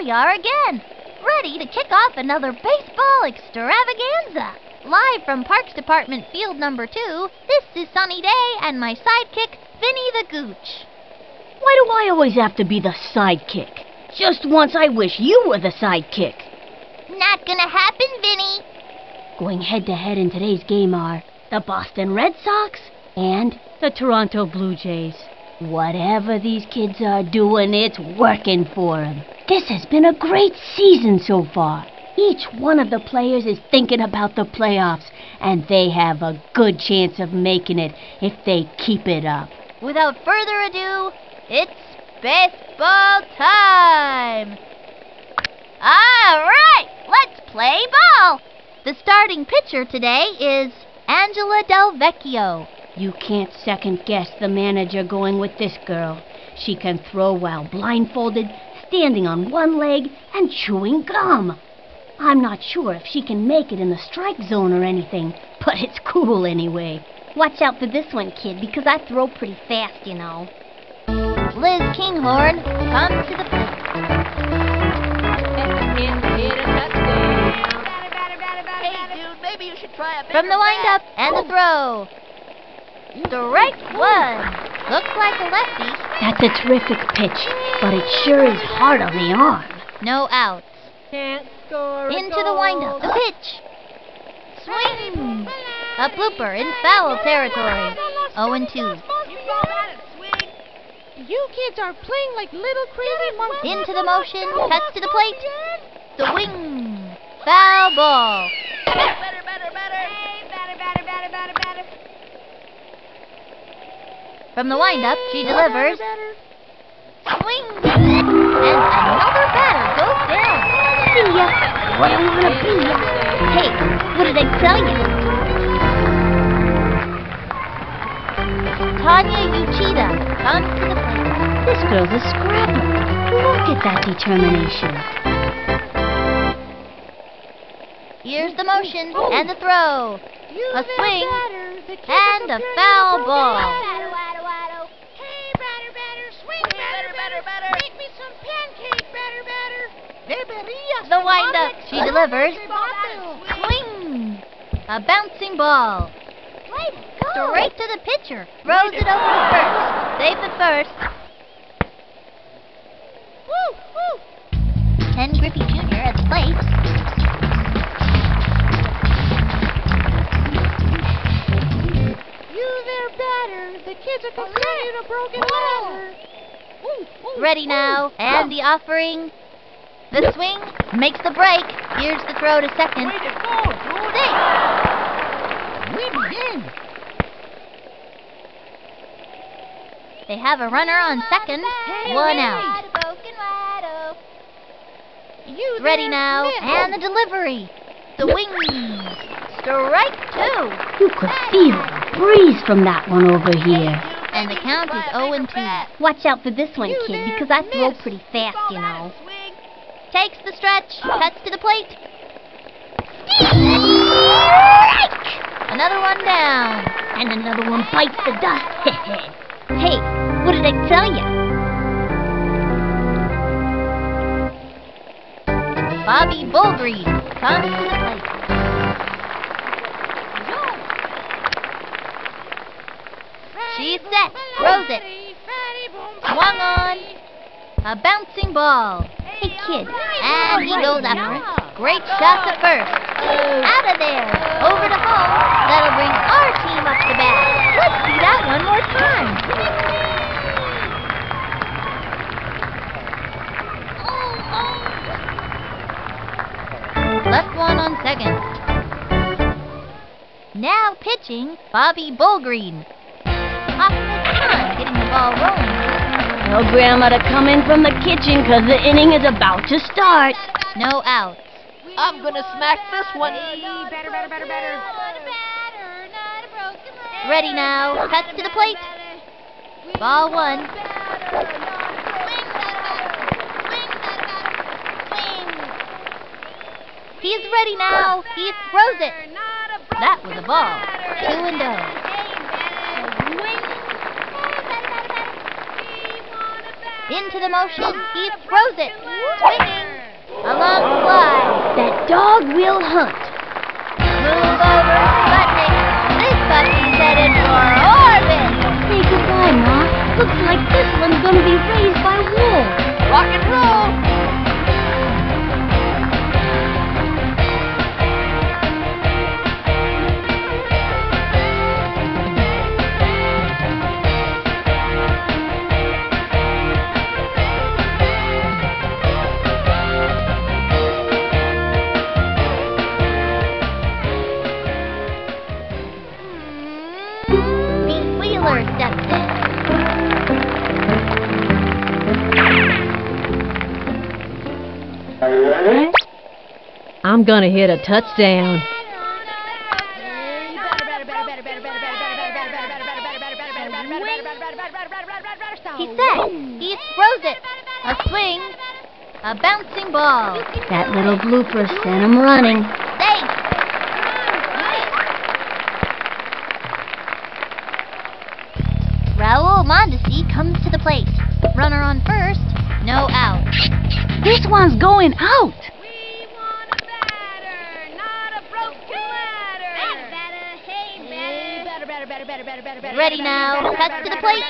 here we are again, ready to kick off another baseball extravaganza. Live from Parks Department Field Number 2, this is Sunny Day and my sidekick, Vinny the Gooch. Why do I always have to be the sidekick? Just once I wish you were the sidekick. Not gonna happen, Vinny. Going head to head in today's game are the Boston Red Sox and the Toronto Blue Jays. Whatever these kids are doing, it's working for 'em. This has been a great season so far. Each one of the players is thinking about the playoffs, and they have a good chance of making it if they keep it up. Without further ado, it's baseball time! Alright, let's play ball! The starting pitcher today is Angela Delvecchio. You can't second guess the manager going with this girl. She can throw while blindfolded, standing on one leg, and chewing gum. I'm not sure if she can make it in the strike zone or anything, but it's cool anyway. Watch out for this one, kid, because I throw pretty fast, you know. Liz Kinghorn comes to the plate. From the windup and the throw. Strike one. Looks like a lefty. That's a terrific pitch, but it sure is hard on the arm. No outs. Can't score Into the windup. The pitch. Swing. A blooper in foul territory. 0 and 2. You kids are playing like little crazy monkeys. Into the motion. Cuts to the plate. The wing. Foul ball. From the windup, she delivers. Swing. And another batter goes down. See ya. What do you to be? Hey, what did I tell you? Tanya Uchida comes to the plate. This girl's a scrapper. Look at that determination. Here's the motion oh. and the throw. A swing and a foul ball. Hey, batter, batter, swing, batter, batter, batter. Make me some pancake, batter, batter. The windup. She delivers. Swing. A bouncing ball. Straight to the pitcher. Throws it over to first. Save the first. Woo, woo. Ken Griffey Jr. at the plate. You there, batter. The kids are you to broken ladder. Ready now. And the offering. The swing makes the break. Here's the throw to second. Safe. They have a runner on second. One out. You Ready now. And the delivery. The wing. Strike two. You could feel the breeze from that one over here. And the count is 0 and 2. Watch out for this one, kid, because I throw pretty fast, you know. Takes the stretch. Cuts to the plate. Strike! Another one down. And another one bites the dust. hey, what did I tell you? Bobby Bullgreen comes to the plate. She's set. Throws it. Swung on. A bouncing ball. Hey, kid. And he goes after it. Great shot to first. Out of there. Over the home. That'll bring our team up to bat. Let's see that one more time. Left one on second. Now pitching, Bobby Bullgreen. Having a time getting the ball rolling. Tell Grandma to come in from the kitchen, 'cause the inning is about to start. No outs. I'm gonna smack this one. Better, better, better, better. Ready now. Cuts to the plate. Ball one. He's ready now. He throws it. That was a ball. Two and oh. Into the motion. He throws it. Swinging. Along the line. That dog will hunt. Move over, Sputnik. This puppy's headed for orbit. Say goodbye, Ma. Looks like this one's gonna be raised by wolves. Rock and roll! I'm gonna hit a touchdown. He set. He throws it. A swing. A bouncing ball. That little blooper sent him running. Safe. Raul Mondesi comes to the plate. Runner on first. No out. This one's going out. We want a batter, not a broken ladder. Hey, batter, hey, batter. Batter, batter, batter, batter, batter, batter, Ready now. batter, to the plate.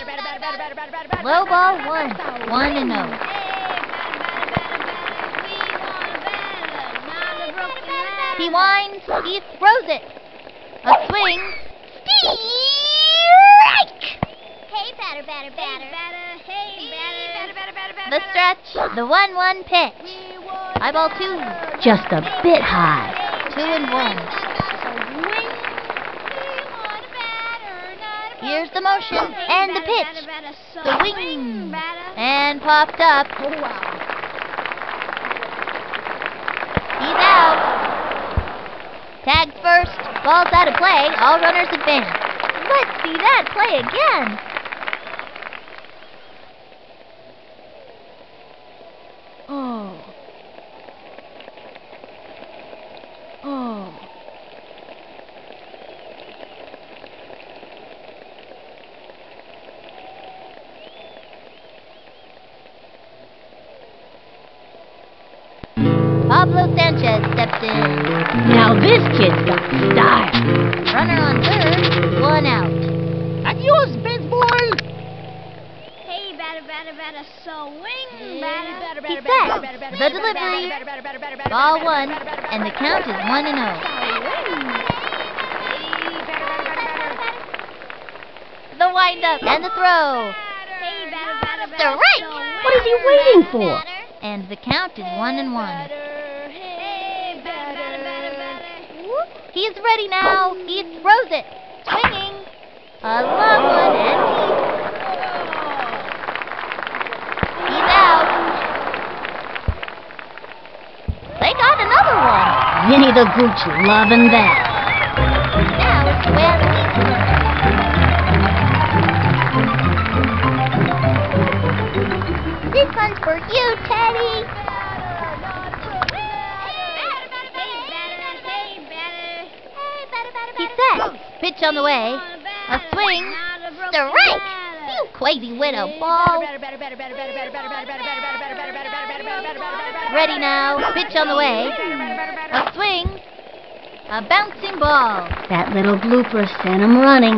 Low ball one. One and ladder. He winds. He throws it. A swing. Strike! Hey, batter, batter, batter. Hey, batter, hey, batter. Batter, The stretch. The 1 1 pitch. We want High ball two. Just a bit high. Two and one. Here's the motion and the pitch. The wing. And popped up. He's out. Tagged first. Ball's out of play. All runners advance. Let's see that play again. Windup and the throw. Strike! What is he waiting for? And the count is one and one. He's ready now. He throws it. Swinging. A long one and deep. He's out. They got another one. Vinny the Gooch loving that. Now it's the one's for you, Teddy. He's set. Pitch on the way. A swing. Strike. You crazy widow ball. Ready now. Pitch on the way. A swing. A bouncing ball. That little blooper sent him running.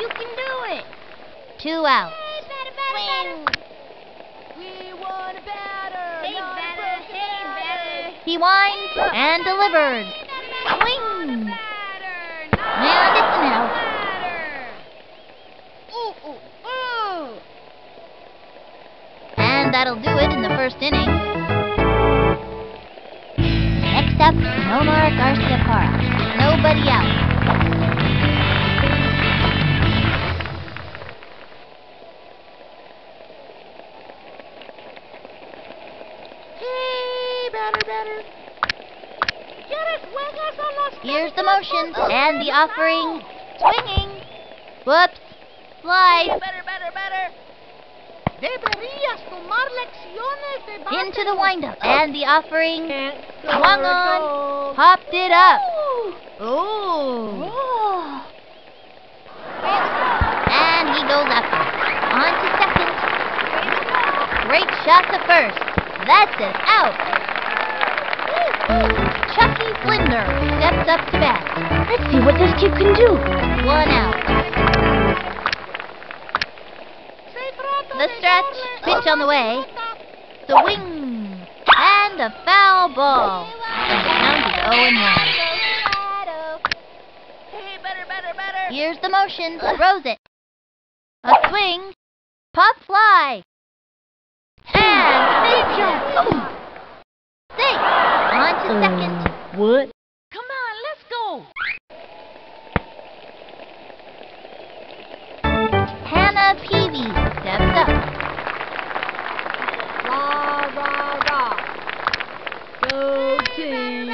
You can do it. Two out. He winds and delivered. Swing. And it's an out. And that'll do it in the first inning. Next up, Nomar Garciaparra. Nobody out. Here's the motion and the offering. Swinging. Whoops. Slide. Into the windup and the offering. Swung on. Popped it up. Ooh. And he goes after it. On to shot to first. That's it. Out. Flinder steps up to bat. Let's see what this kid can do. One out. The stretch. Pitch on the way. The wing. And a foul ball. And the count is 0 and 1. Hey, better, better, better. Here's the motion. Throws it. A swing. Pop fly. And big jump. Safe. On to Uh. Come on, let's go. Hannah Peavy steps up. Rah, rah, rah. Go team.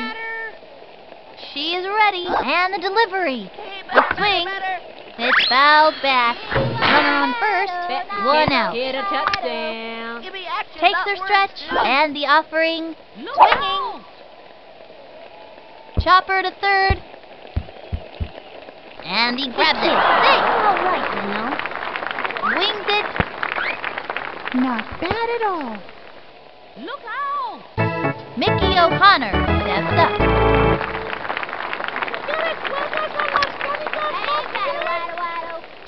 She is ready. And the delivery. Hey, The swing. It's fouled back. Runner on first. One out. Get a touchdown. Give me action, Takes her stretch. And the offering. Swinging. Out. Chopper to third. And he grabs it. Safe. All right, you know. Wings it. Not bad at all. Look out. Mickey O'Connor steps up.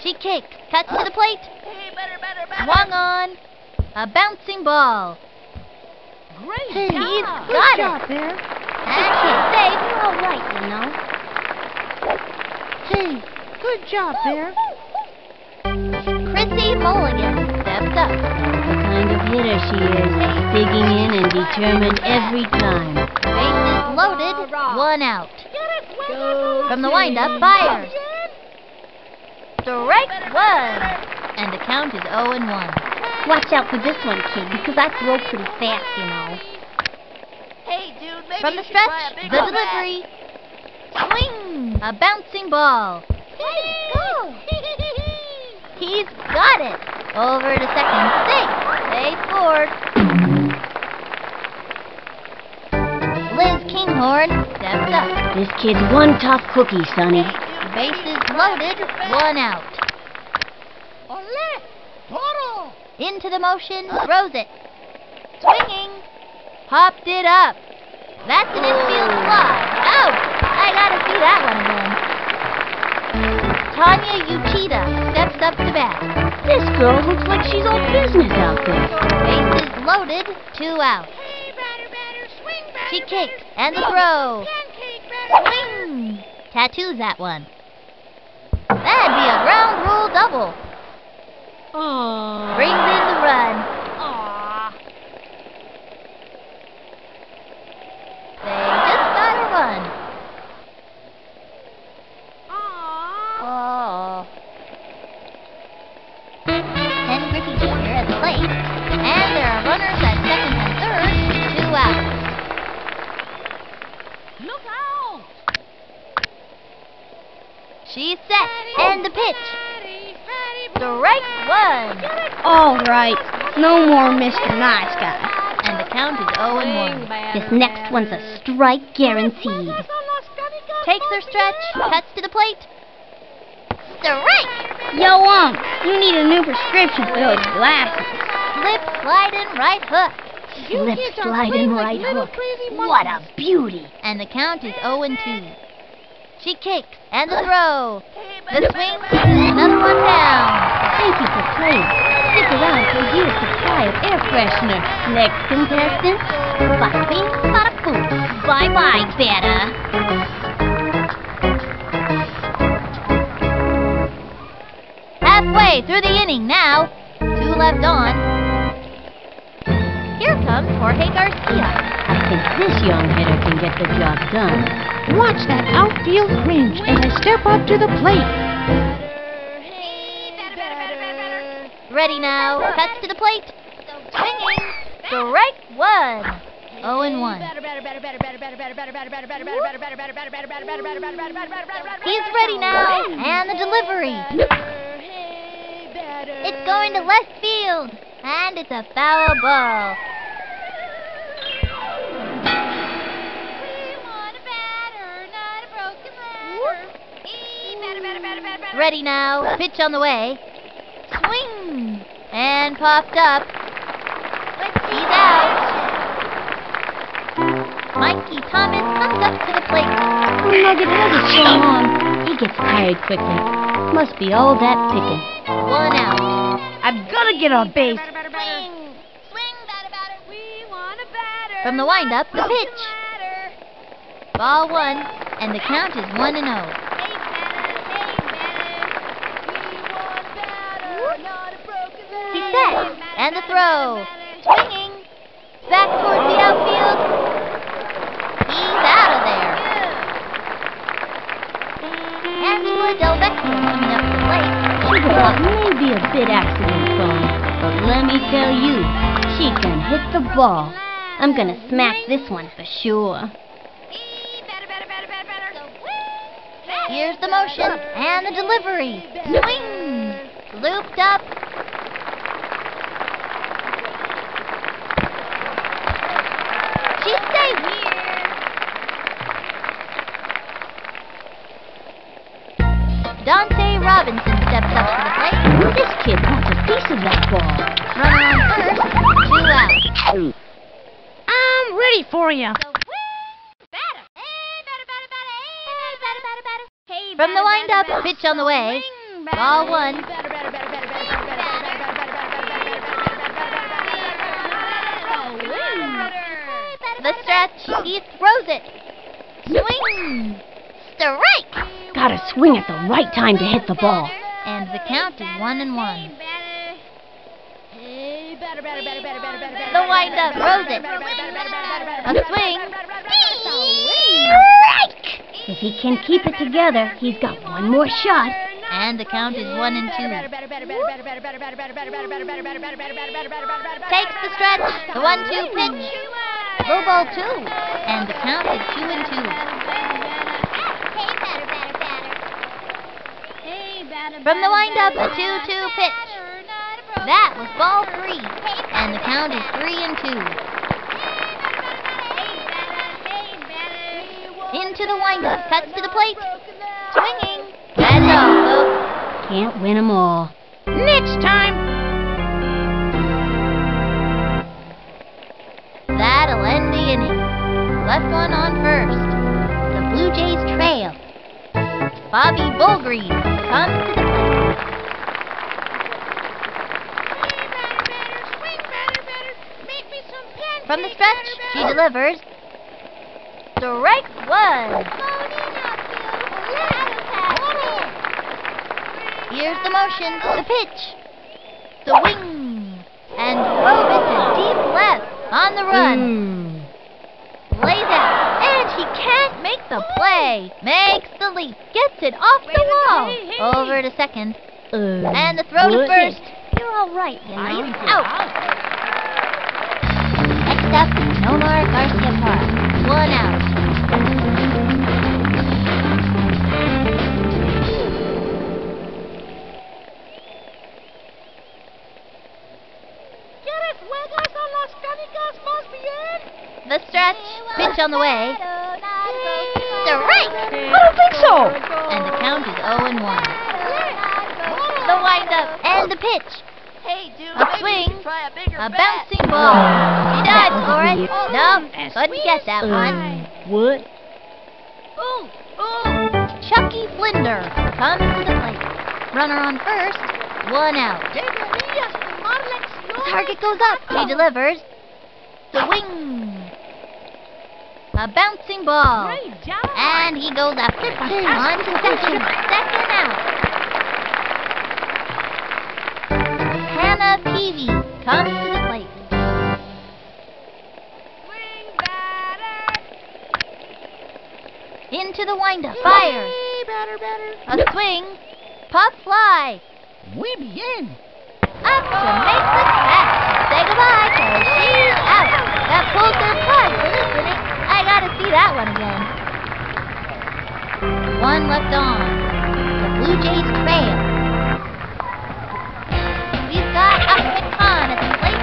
She kicks. Cuts to the plate. Hey, better, better, better. Swung on. A bouncing ball. Great Hey, job. He's good got job it. there. And she's safe. All right, you know. Hey, good job there. Chrissy Mulligan stepped up. The kind of hitter she is, digging in and determined every time. Bases loaded. One out. From the windup, fires. Strike one. And the count is 0 and 1. Watch out for this one, kid, because I throw pretty fast, you know. Hey, dude, maybe From the should try stretch, the delivery. Swing! A bouncing ball. He's got it. Over to second. Safe. They scored. Liz Kinghorn steps up. This kid's one tough cookie, Sunny. Bases loaded. One out. Into the motion. Throws it. Swinging. Popped it up. That's an infield fly. Out. Oh, I gotta see that one again. Tanya Uchida steps up to bat. This girl looks like she's all business out there. Bases loaded. Two out. Hey, batter, batter, swing, batter, She batter. kicks and the throw. Pancake, batter, Swing! Tattoos that one. That'd be a ground rule double. Oh. Brings in the run. Runners at second and third. Two out. Look out. She's set. And the pitch. Strike one. All right. No more Mr. Nice Guy. And the count is 0 and 1. This next one's a strike guaranteed. Takes her stretch. Cuts to the plate. Strike! Yo, um, you need a new prescription for those glasses. Slip, sliding, right hook. Slip, sliding, right hook. What a beauty. And the count is 0 and 2. She kicks, and the throw. The swing, another one down. Thank you for playing. Stick around for a year's supply of air freshener. Next contestant, bada bing, bada boom. Bye bye, Betta. Halfway through the inning now. Two left on. Here comes Jorge Garcia. I think this young hitter can get the job done. Watch that outfield fringe as I step up to the plate. Ready now. Cuts to the plate. Strike one. 0 and 1. He's ready now. And the delivery. It's going to left field. And it's a foul ball. Ready now. Pitch on the way. Swing. And popped up. Let's He's out. Mikey Thomas comes up to the plate. Oh, Nugget, what is going on? He gets tired quickly. Must be all that picking. One out. I've got to get on base. Swing. Swing, batter, batter. We want a batter. From the windup, the pitch. Ball one, and the count is one and oh. Hey, batter, hey, batter. We want a batter, not a broken He's set, and the throw. Swinging. Back towards the outfield. He's out of there. Angela Delvecchio coming up to the plate. Sugar may be a bit accident let me tell you, she can hit the ball. I'm gonna smack this one for sure. Here's the motion and the delivery. Swing. Looped up. She's safe. Dante Robinson steps up to the plate. This kid wants a piece of that ball. Runner on first. Two out. I'm ready for you. From the windup, pitch on the way. Ball one. The stretch. He throws it. Swing. Strike. Gotta swing at the right time to hit the ball. And the count is one and one. The windup throws it. A swing. Strike. If he can keep it together, he's got one more shot. And the count is one and two. Takes the stretch. The one-two pitch. Low ball two. And the count is two and two. From the windup, a two-two pitch. That was ball three. And the count is three and two. Into the windup, cuts to the plate. Swinging. That's all, folks. Can't win 'em all. Next time. That'll end the inning. Left one on first. The Blue Jays trail. Bobby Bullgreen comes to the. From the stretch, she delivers. Strike one. Here's the motion, the pitch, the wing, and drove it to deep left on the run. Mm. Lays out, and he can't make the play. Makes the gets it off the wall. Over to second, Uh, and the throw to what? first. You're all right, Henry. Out. Next up, Nomar Garcia Park. One out. The stretch, pitch on the way. Strike! I don't think so. And the count is 0 and 1. The windup and the pitch. Hey, dude, A swing, a bouncing ball. He dives for it. Nope, couldn't get that one. Uh, what? Ooh, ooh. Chucky Flinder comes to the plate. Runner on first, one out. The target goes up. He delivers. The wing. A bouncing ball. Great job. And he goes after on to second. Second out. Hannah Peavy comes to the plate. Swing batter. Into the windup. Fires. batter, batter. A swing. Pop fly. Muy bien. Up to make the catch. Say goodbye, cause she's out. That pulls their plug for this inning. I gotta see that one again. One left on. The Blue Jays trail. We've got Achmed Khan at the plate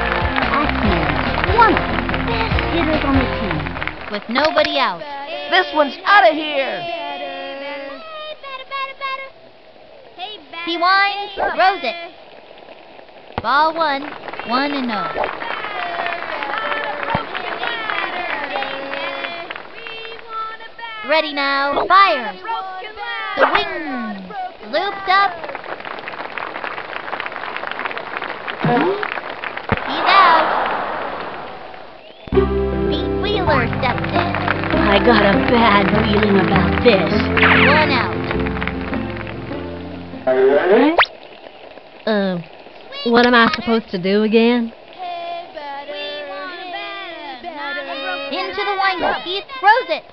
Achmed, one of the best hitters on the team. with nobody out. This one's out of here. He winds, throws it. Ball one, one and oh. Ready now, fire! The Swing. Looped up. He's out. Pete Wheeler steps in. I got a bad feeling about this. One out. Uh, what am I supposed to do again? Into the windup. He throws it.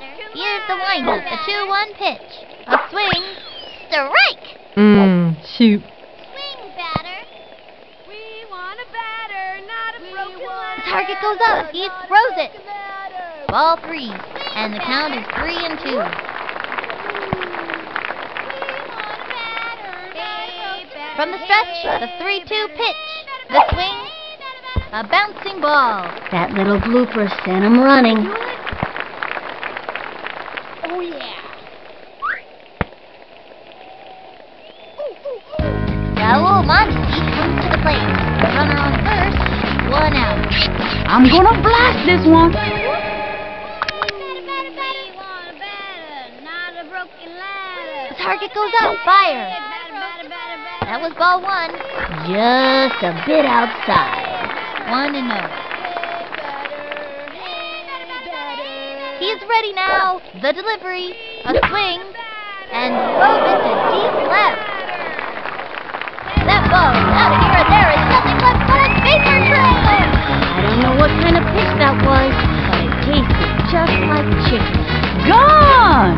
Here's the windup. The 2 1 pitch. A swing. Strike! Mmm, shoot. The target goes up. He throws it. Ball three. And the count is 3 and 2. From the stretch, the 3 2 pitch. The swing. A bouncing ball. That little blooper sent him running. Raul Mondesi comes to the plate. Runner on first. One out. I'm gonna blast this one. The target goes up. Fire. That was ball one. Just a bit outside. One and no. He's ready now. The delivery. A swing. And throws it to deep left. That ball out of here there is nothing left but a paper trail. I don't know what kind of pitch that was, but it tasted just like chicken. Gone!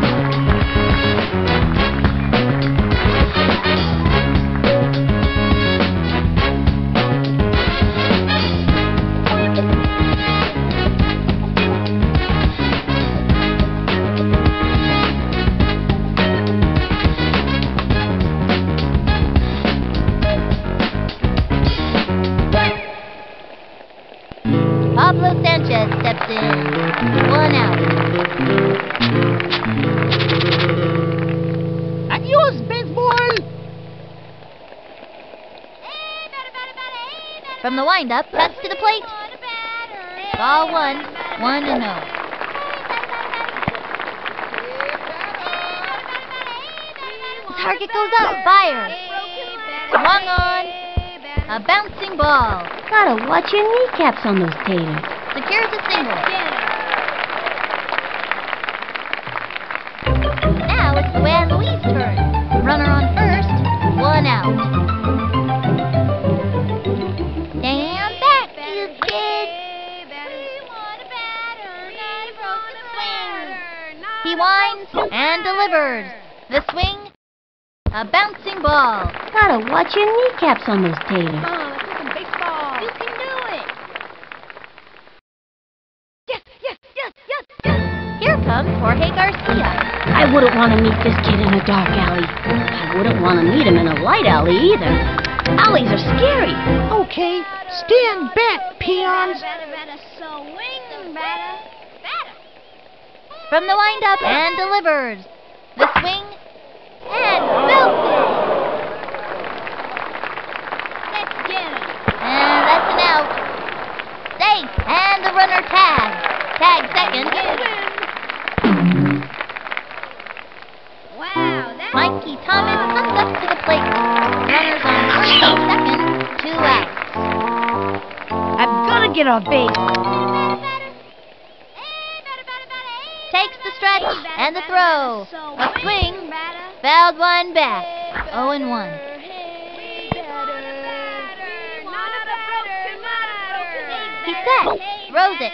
The windup, cuts to the plate. Ball one. One and oh. The target goes up. Fire. Swung on. A bouncing ball. Gotta watch your kneecaps on those taters. Secures a single. Now it's Luanne Lui's turn. Runner on first. One out. Winds and delivers. The swing. A bouncing ball. Gotta watch your kneecaps on those taters. You can do it. Yes, yes, yes, yes, yes. Here comes Jorge Garcia. I wouldn't want to meet this kid in a dark alley. I wouldn't want to meet him in a light alley either. Alleys are scary. Okay, stand back, peons. From the windup and delivers. The swing and belted. And that's an out. Safe and the runner tagged. Tag second. Mikey Thomas comes up to the plate. Runners on first and second. Two outs. I'm gonna get on base. Stretch and the throw. A swing. Fouled one back. 0 and 1. He's set. Throws it.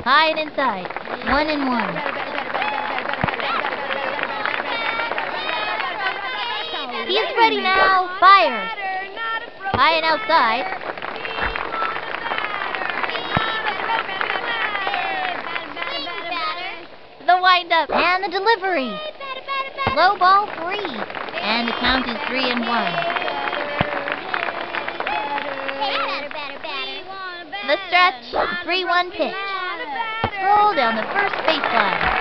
High and inside. 1 and 1. He's ready now. Fires. High and outside. Windup and the delivery. Low ball three. And the count is three and one. The stretch, 3-1 pitch. Roll down the first baseline.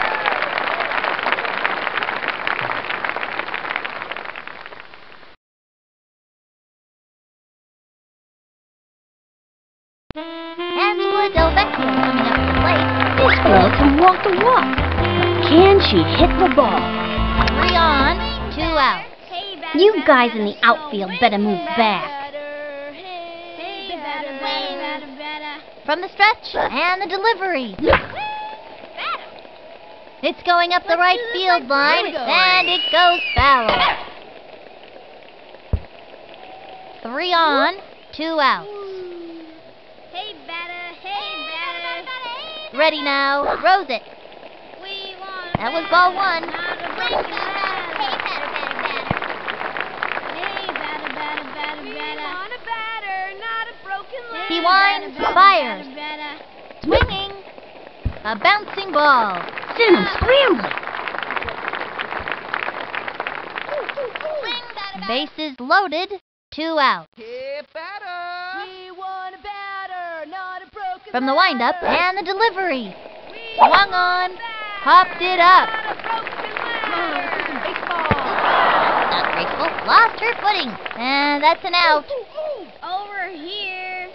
Angela Delvecchio coming up to plate. This girl can walk the walk. Can she hit the ball? Three on, two out. You guys in the outfield better move back. From the stretch and the delivery. It's going up the right field line and it goes foul. Three on, two out. Hey, batter, hey, batter. Ready now, rose it. That was ball one. Hey, batter, batter, batter, batter. We want a batter, not a broken leg. He winds, fires. Swinging. A bouncing ball. Him scrambling. Bases loaded, two out. We want a batter, not a broken From the windup and the delivery. Swung on, popped it up. not a broken leg. Not graceful. Lost her footing. And that's an out. Over here.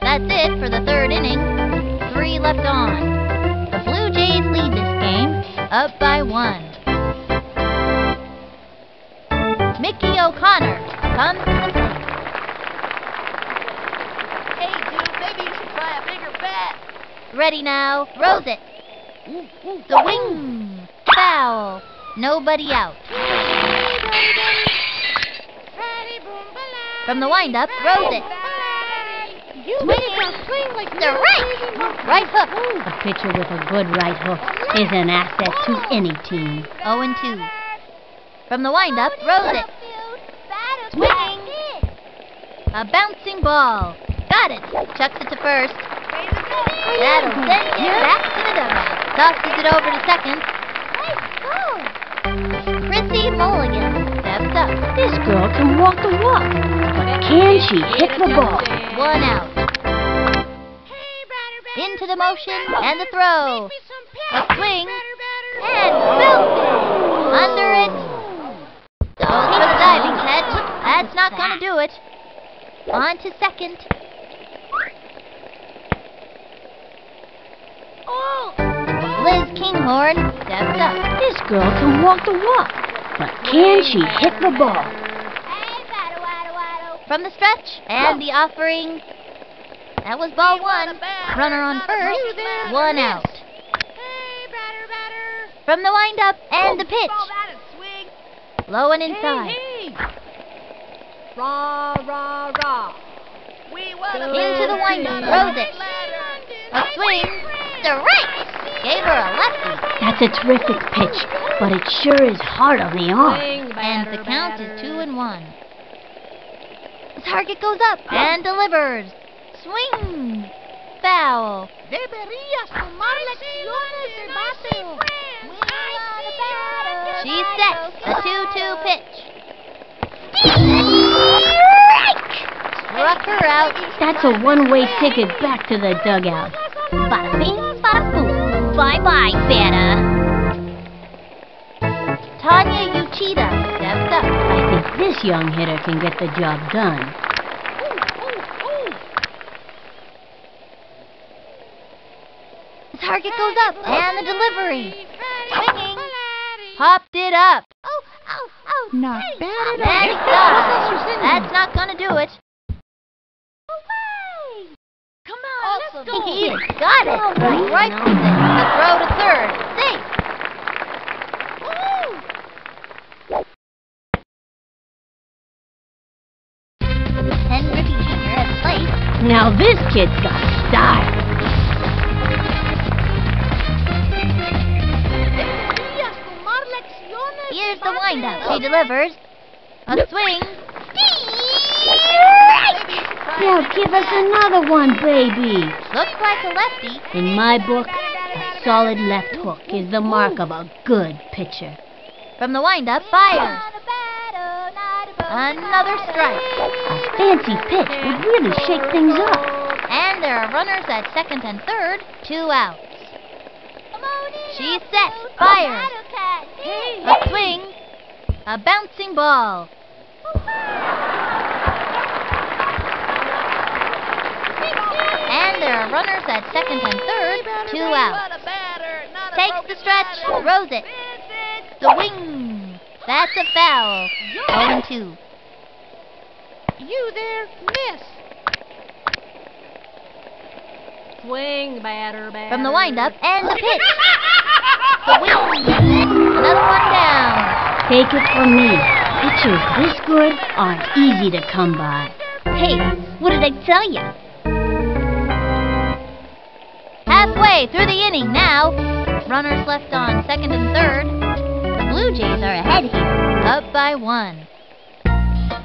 That's it for the third inning. Three left on. The Blue Jays lead this game, up by one. Mickey O'Connor comes to the plate. Hey, dude, maybe you should try a bigger bat. Ready now, Rose it. The wing, foul. Nobody out. From the windup, rose it. Swinging, swing like the right. Right hook. A pitcher with a good right hook is an asset to any team. 0 and 2. From the windup, rose it. Swinging. A bouncing ball. Got it. Chucks it to first. That'll send it back to the dugout. Tosses it over to second. Chrissy Mulligan steps up. This girl can walk the walk. But can she hit the ball? One out. Into the motion and the throw. A swing and built Under it. Goes for the diving catch. That's not going to do it. On to second. Liz Kinghorn steps up. This girl can walk the walk. But can she hit the ball? From the stretch and the offering. That was ball one. Runner on first. One out. From the windup and the pitch. Low and inside. Rah, rah, rah. Into the windup. Throws it. A swing. Strike. Gave her a lefty. That's a terrific pitch, but it sure is hard on the arm. And the count is two and one. The target goes up and delivers. Swing. Foul. Deberías tomar lecciones de bateo. She's set. The 2-2 pitch. Struck her out. That's a one-way ticket back to the dugout. Bada bing, bada boom. Bye-bye, Fanta. Tanya Uchida steps up. I think this young hitter can get the job done. The target goes up and the delivery. Swinging. Popped it up. Oh, oh, oh. Not bad at all. That's not gonna do it. Come on, let's go. He got it. Right from it. The throw to third. Safe. Ken Griffey Jr. at plate. Now this kid's got style. Deberías tomar lecciones de Here's the windup. She delivers. A swing. Now give us another one, baby. Looks like a lefty. In my book, a solid left hook is the mark of a good pitcher. From the windup, fires. Another strike. A fancy pitch would really shake things up. And there are runners at second and third, two outs. She's set, fires. A swing, a bouncing ball. And there are runners at second and third, two outs. Takes the stretch, throws it. The wing. That's a foul. 0 2. You there, miss. Swing, batter, batter. From the windup and the pitch. The wing. Another one down. Take it from me. Pitchers this good aren't easy to come by. Hey, what did I tell you? Halfway through the inning now. Runners left on second and third. The Blue Jays are ahead here, up by one.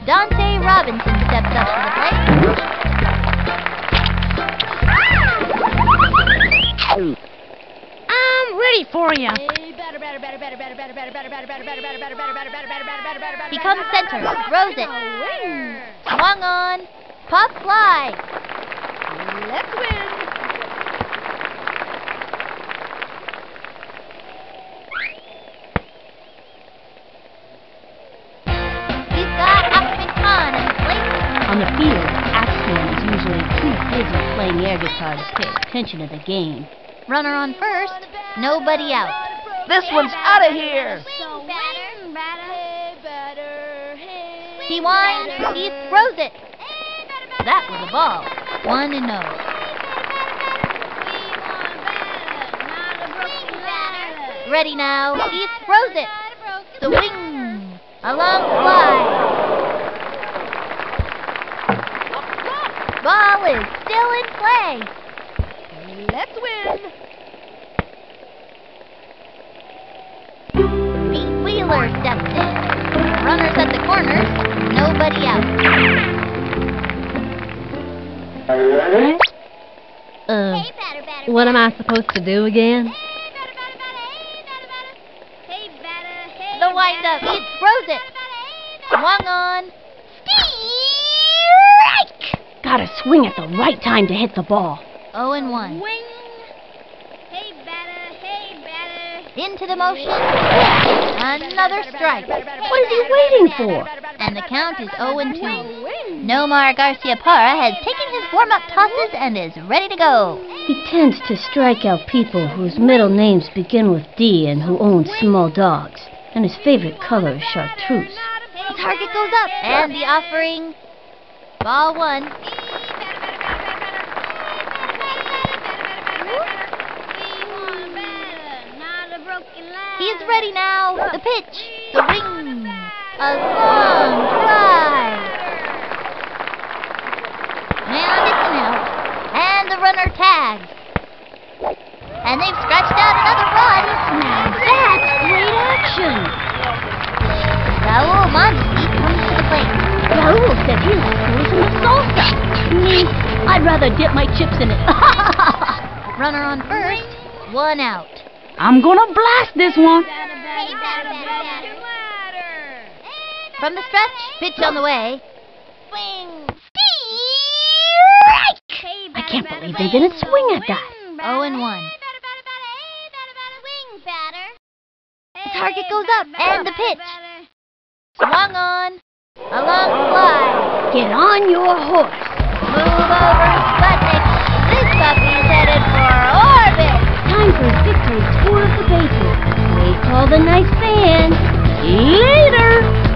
Dante Robinson steps up to the plate. I'm ready for you. He comes center, throws it. Swung on. Pop fly. Let's win. Air pay attention to the game. Runner on first. Nobody out. This one's out of here. He winds. He throws it. That was a ball. One and oh. Ready now. He throws it. The wing. A long fly. Ball is still in play. Let's win. Pete Wheeler steps in. Runners at the corners. Nobody out. Uh, what am I supposed to do again? The windup. He throws it. Swung on. Strike! Gotta swing at the right time to hit the ball. 0 and 1. Wing. Hey, batter. Hey, batter. Into the motion. Another strike. What is he waiting for? And the count is 0 and 2. Nomar Garciaparra has taken his warm up tosses and is ready to go. He tends to strike out people whose middle names begin with D and who own small dogs. And his favorite color is chartreuse. The target goes up. And the offering. Ball one. He's ready now. The pitch. The ring. A long drive. And it's an out. And the runner tags. And they've scratched out another run. Now that's great action! Raul Mondesi comes to the plate. Raul said he likes those in the salsa. Me, I'd rather dip my chips in it. Runner on first. One out. I'm gonna blast this one. From the stretch, pitch on the way. Swing. Strike! I can't believe they didn't swing at that. 0 and 1. The target goes up and the pitch. Swung on. A long fly. Get on your horse. Move over, Sputnik. This puppy's headed for. For Victor's tour of the bases. Wait till the nice fan. Later!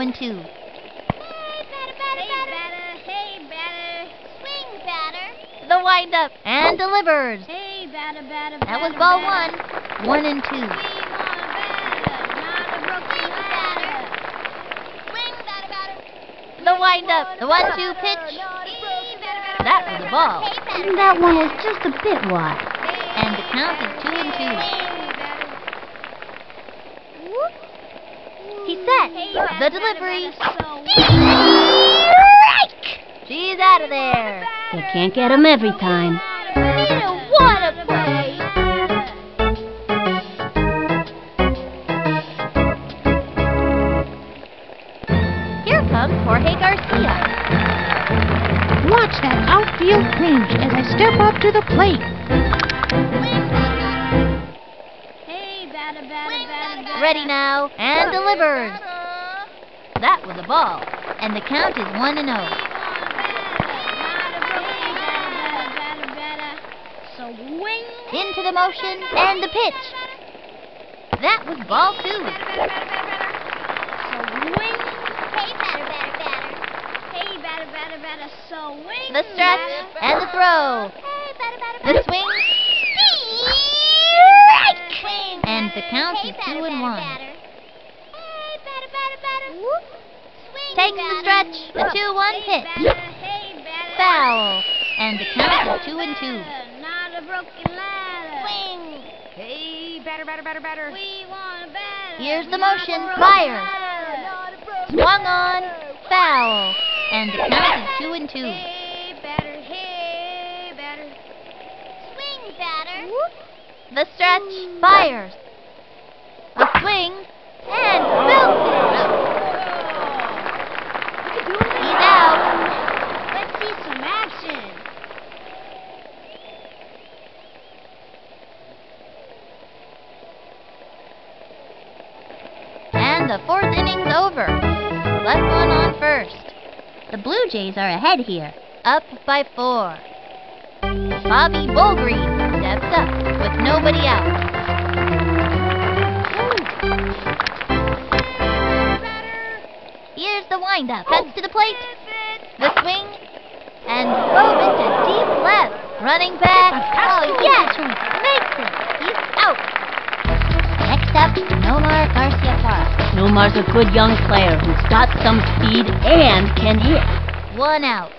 0 and 2. Hey, batter, hey, batter. Swing, batter. The windup. And delivers. Hey, batter, batter, That was ball batter. 1. 1 and 2. We want a batter, not a broken ladder. The windup. The 1 2 pitch. That was a ball. That one is just a bit wide. And the count is 2 and 2. He's set. The delivery. Strike! She's out of there. You can't get 'em every time. What a play! Here comes Jorge Garcia. Watch that outfield range as I step up to the plate. Ready now, and delivers. That was a ball, and the count is 1 and 0. So wing. Into the motion, and the pitch. That was ball 2. So wing. Hey, batter, batter, batter. Hey, batter, batter, batter. So wing. The stretch, and the throw. The swing. Swing. And the count Hey, is batter, 2 and batter, 1. batter. Hey, batter, batter, batter. Swing, Takes the stretch, a 2 1 Hey, pitch. batter, hey, batter. Foul. And the count is 2 and 2. Not a broken ladder. Swing. Hey, batter, batter, batter, batter. We want a batter. Here's the not motion. broken Fires. ladder. Not a broken Swung on. Foul. And the count is 2 and 2. Hey, batter, hey, batter. Swing, batter. The stretch. Fires. A swing. And belts it. He's out. Let's see some action. And the fourth inning's over. Left one on first. The Blue Jays are ahead here, up by four. Bobby Bullgreen steps up with nobody out. Here's the windup. Cuts to the plate. The swing. And throws it to deep left. Running back. Oh, yes! Makes it. He's out. Next up, Nomar Garciaparra. Nomar's a good young player who's got some speed and can hit. One out.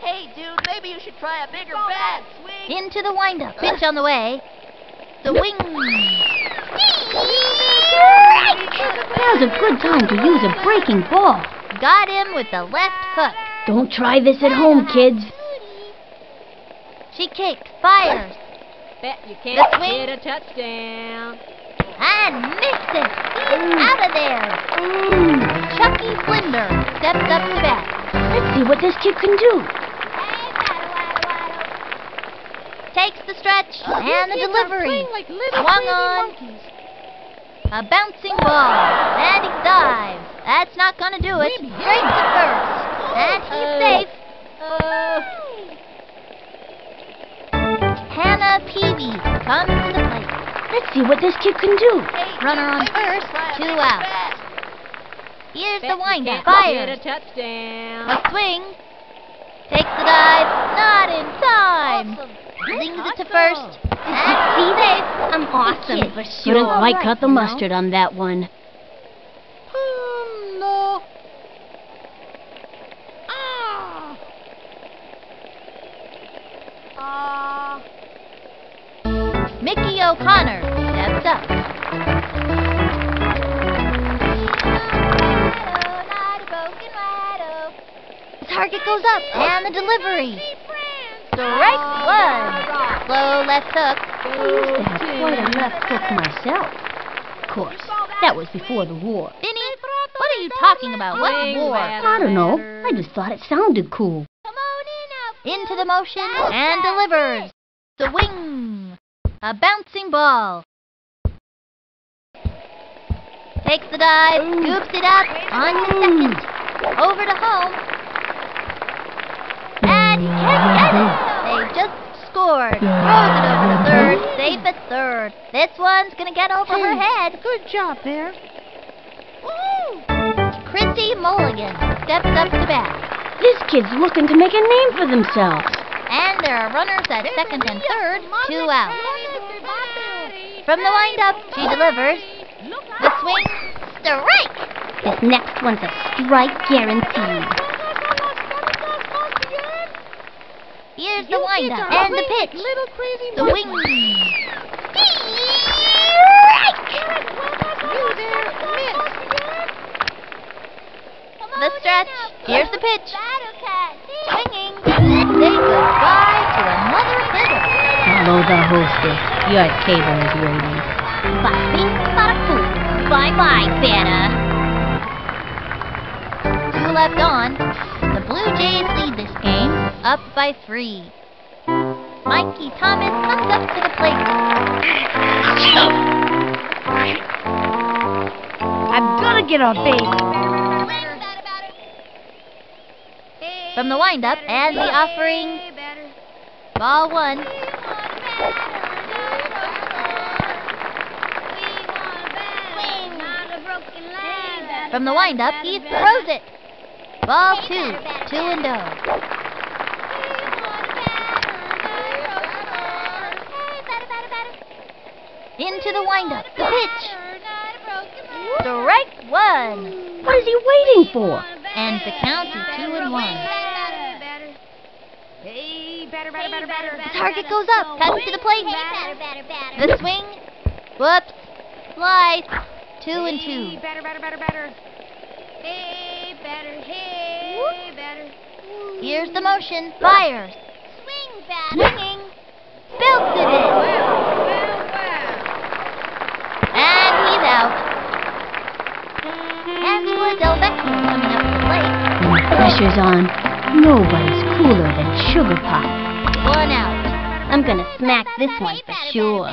Hey, dude, maybe you should try a bigger bat. Swing. Into the windup. Uh. Pitch on the way. The wing. Now's a good time to use a breaking ball. Got him with the left hook. Don't try this at home, kids. She kicks, fires, Bet you can't swing. get a touchdown. and misses. He's mm. out of there. Mm. Chucky Flinder steps up to bat. Let's see what this kid can do. Takes the stretch and the delivery. Swung on. A bouncing ball. And he dives. That's not going to do it. Straight to first. Oh. And he's safe. Hannah Peavy comes to the plate. Let's see what this kid can do. Runner on first, two outs. Here's Bet the windup. Fires. a touchdown. A swing. Takes the dive. Not in time. It to first. He's safe. I'm awesome for Couldn't sure. quite Right, cut the mustard on that one. no. Mickey O'Connor steps up. Target goes up, and the delivery. Strike one. Slow left hook. I used to have quite a left hook myself. Of course, that was before the war. Vinny, what are you talking about? What war? I don't know. I just thought it sounded cool. Come on in up. Into the motion and delivers. The wing. A bouncing ball. Takes the dive, scoops it up, on to second. Over to home. They just scored. Throws it over to third, safe at third. This one's gonna get over her head. Good job there. Chrissy Mulligan steps up to bat. This kid's looking to make a name for themselves. And there are runners at second and third, two out. From the windup, she delivers. The swing, strike! This next one's a strike guaranteed. Here's the windup and the pitch. Little crazy The monkey. wing. You. The stretch. Here's the pitch. Swinging. Say goodbye to another hitter. Follow the hostess. Your table is waiting. Bada bing, bada. Bye bye, Santa. Two left on. Blue Jays lead this game, up by three. Mikey Thomas comes up to the plate. I'm gonna get on base. From the windup and the offering. Ball one. From the windup, he throws it. Ball two. Two and oh. Into the windup. The pitch. Strike one. What is he waiting for? And the count is two and one. Hey, batter, batter, batter, batter. The target goes up. Cuts to the plate. The swing. Whoops. Slice. Two and Hey, two. Batter. Hey, batter, batter. Here's the motion. Fires. Swing, batter. Swinging. Belts it in. Well, well, well. And he's out. And Angela Delvecchio coming up to the plate. The pressure's on, nobody's cooler than Sugar Pop. One out. I'm gonna smack this one for sure.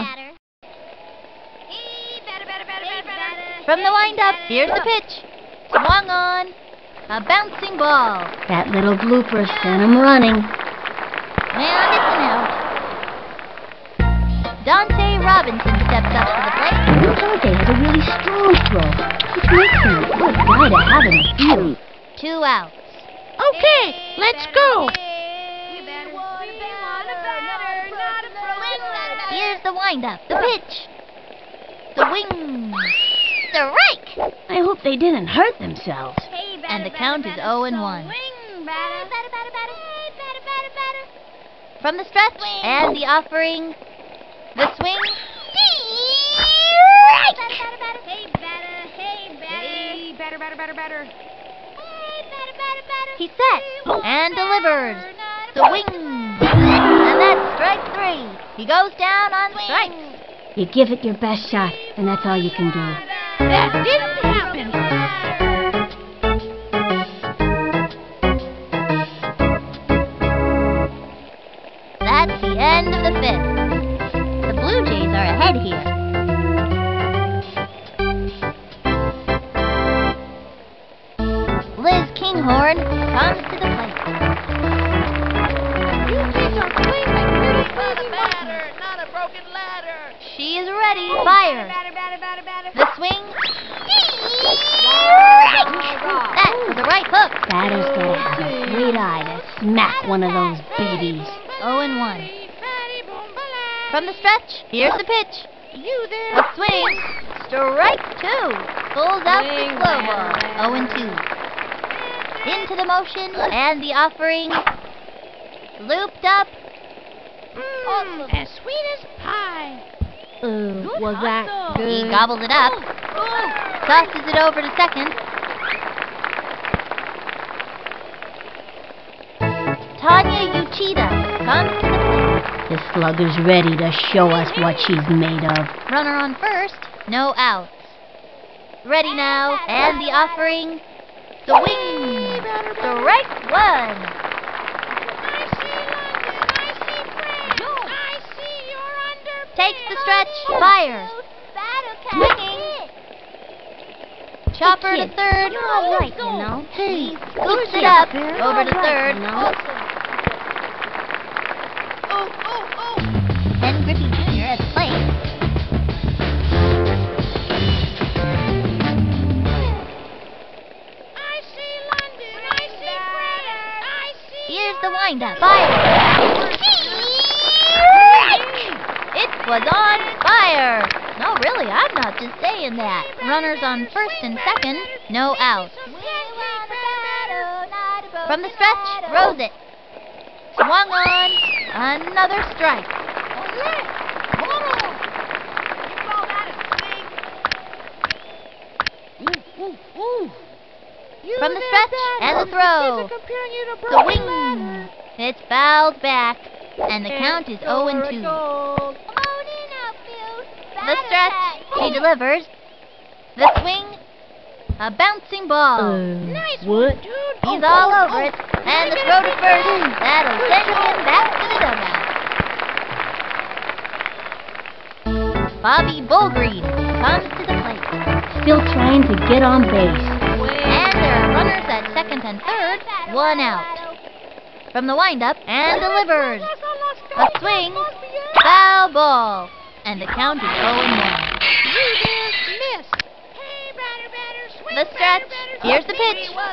From the windup, here's the pitch. Swung on. A bouncing ball. That little blooper sent him running. And it's an out. Dante Robinson steps up to the plate. Dante has a really strong throw, which makes him a good guy to have in the field. Two outs. Okay, let's go. Hey, batter. We want a batter, not a broken Here's the windup. The pitch. The wing. Strike! I hope they didn't hurt themselves. Hey, batter, And the batter, count is batter, 0 and 1. Wing, batter. Batter, batter, batter. Hey. From the stretch and the offering. The swing. He sets and delivers. The wing. And that's strike three. He goes down on strikes. You give it your best shot, and that's all you can do. That didn't happen. That's the end of the fifth. The Blue Jays are ahead here. Liz Kinghorn comes to the plate. You kids are playing like little crazy monkeys. Batter, not a broken ladder. She is ready. Fire. Batter, batter, batter, batter. The swing. That was a right hook. Batter's gotta have a great eye to smack one of those babies. 0 and 1. From the stretch, here's the pitch. You there. The swing. Strike two. Pulls out the Swing, slow ball. batter. 0 and 2. Into the motion and the offering. Looped up. Mm, as sweet as pie. Uh, was that He good? gobbles it up, tosses it over to second. Tanya Uchida comes to the plate. The slugger's ready to show us what she's made of. Runner on first, no outs. Ready now, and the offering. Swing! Strike one! Takes the stretch, fires. Swinging. Chopper to third. You're all right, you know. Hey, Scoops it up over to third. You know? Oh, oh, oh. Ken Griffey Jr. at the plate. Here's the windup. Fire! It was on fire! No, I'm not just saying that. Runners on first and second, no out. From the stretch, rose it. Swung on, another strike. From the stretch and the throw. Swing! It's fouled back, and the count is 0 and 2. The stretch, he delivers. The swing, a bouncing ball. Uh, what? He's all over it, and the throw to first. That'll send him back to the dugout. Bobby Bullgreen comes to the plate, Still trying to get on base. and there are runners at second and third, one out. From the windup, and delivers. A swing, foul ball, and the count is 0 and 1. The stretch, here's the pitch. Swing,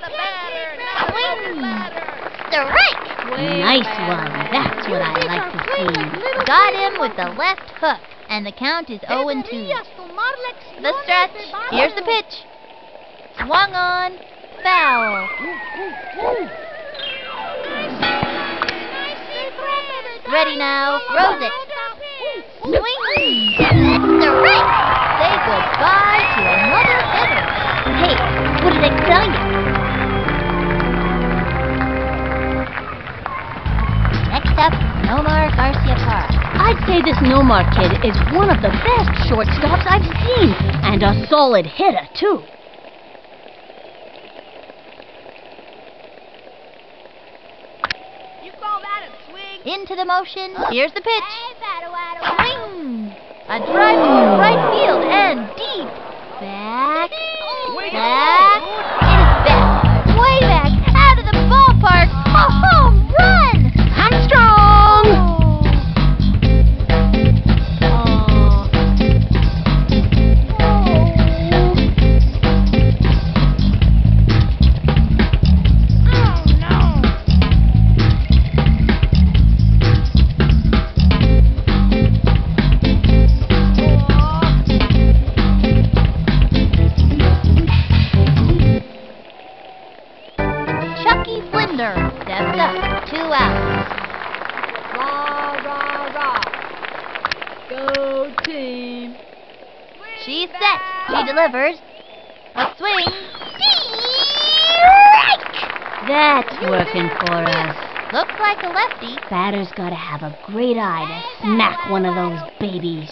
strike. Nice one. That's what I like to see. Got him with the left hook, and the count is 0 and 2. The stretch, here's the pitch. Swung on, foul. Ready now, rose it. To another. Hey, what did I tell you? Next up, Nomar Garciaparra. I'd say this Nomar kid is one of the best shortstops I've seen, and a solid hitter, too. Into the motion, here's the pitch. Swing! A drive to right field and great eye to smack one of those babies.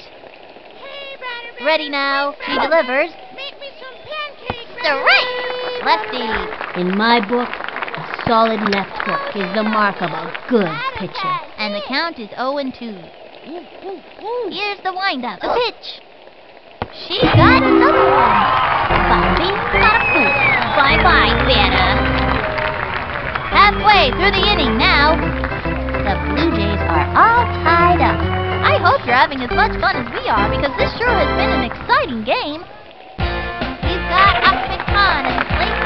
Ready now. She delivers. Strike! Lefty. In my book, a solid left hook is the mark of a good pitcher. And the count is 0 and 2. Here's the windup. The pitch. She got another one. Bobby Baku. Bye-bye, Vanna. Halfway through the inning now. The Blue Jays are all tied up. I hope you're having as much fun as we are because this sure has been an exciting game. We've got Achmed Khan at the plate.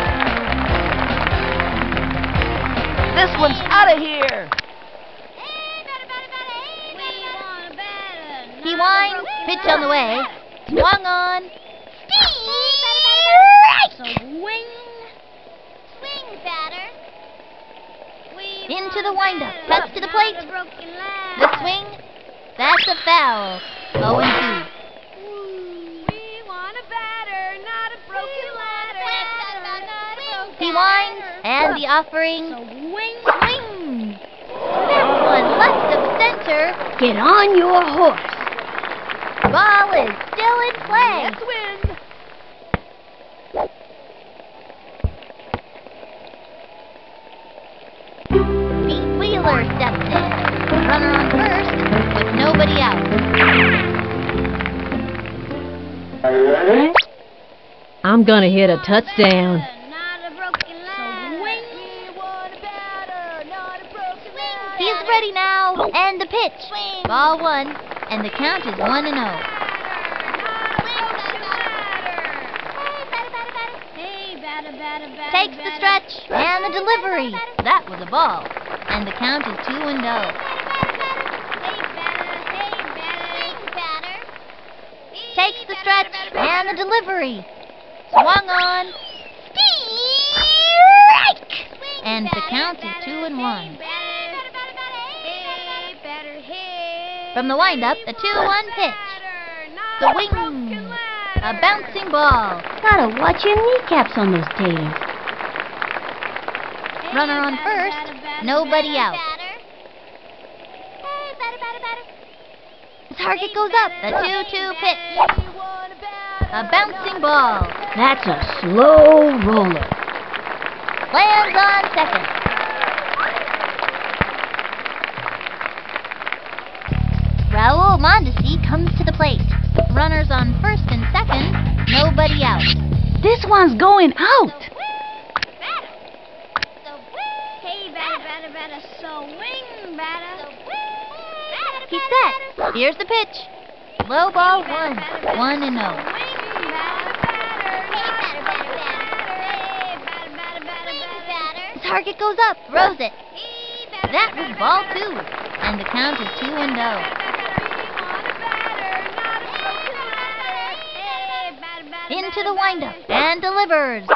This one's out of here. He winds, pitch on the way. Swung on. Strike! Swing. Swing, batter. Into the windup. Cuts to the plate. The swing. That's a foul. Oh, and two. He winds, and the offering. Swing, swing. That one left of center. Get on your horse. Ball is still in play. Let's win. Pete steps in. Runner on first with nobody out. I'm gonna hit a touchdown. Not a broken ladder. Swing. He's ready now. And the pitch. Ball one. And the count is 1 and oh. 0. Hey, batter, batter, batter, Takes the stretch and the delivery. That was a ball. And the count is 2 and oh. 0. Hey, batter, hey, batter. batter. Takes the stretch and the delivery. Swung on. Strike! And the count is 2 and 1. From the windup, the 2 1 pitch. The wing. A bouncing ball. Gotta watch your kneecaps on those taters. Runner on first. Nobody out. The target goes up. The 2 2 pitch. A bouncing ball. That's a slow roller. Lands on second. Raul Mondesi comes to the plate. Runners on first and second. Nobody out. This one's going out. Hey, batter, batter, batter, swing, batter. He's set. Here's the pitch. Low ball one. One and oh. Target goes up. Throws it. That was ball two. And the count is two and oh. Into the windup and delivers.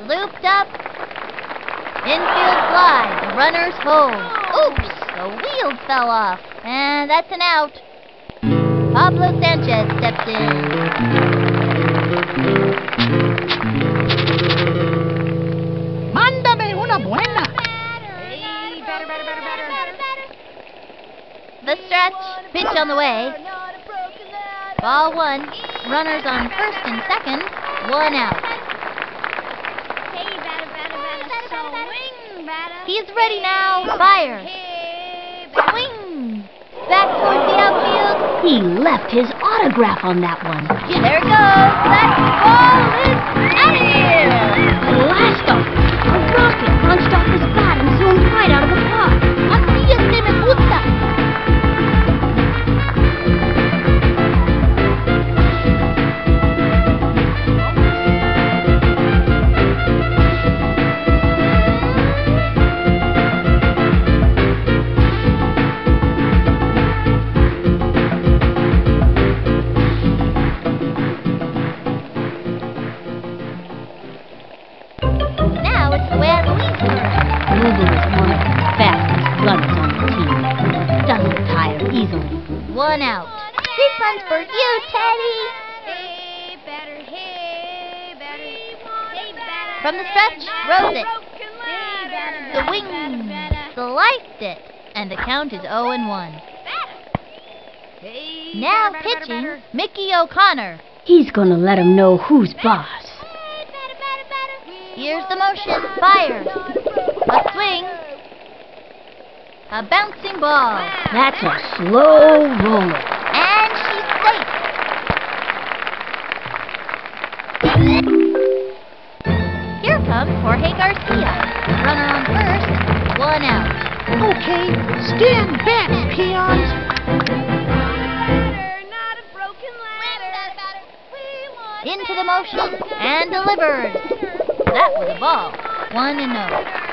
Looped up. Infield fly. The runner's home. Oops! The wheels fell off. And that's an out. Pablo Sanchez steps in. Mándame una buena. The stretch. Pitch on the way. Ball one. Runners on first and second. One out. He's ready now. Fire. Swing. Back towards the outfield. He left his autograph on that one. There it goes. That ball is out of here. Blast off! Mickey O'Connor. He's gonna let him know who's boss. Here's the motion. Fires. A swing. A bouncing ball. That's a slow roller. And she's safe. Here comes Jorge Garcia. Runner on first. One out. Okay, stand back, peons. Into the motion and delivers. That was a ball. One and oh.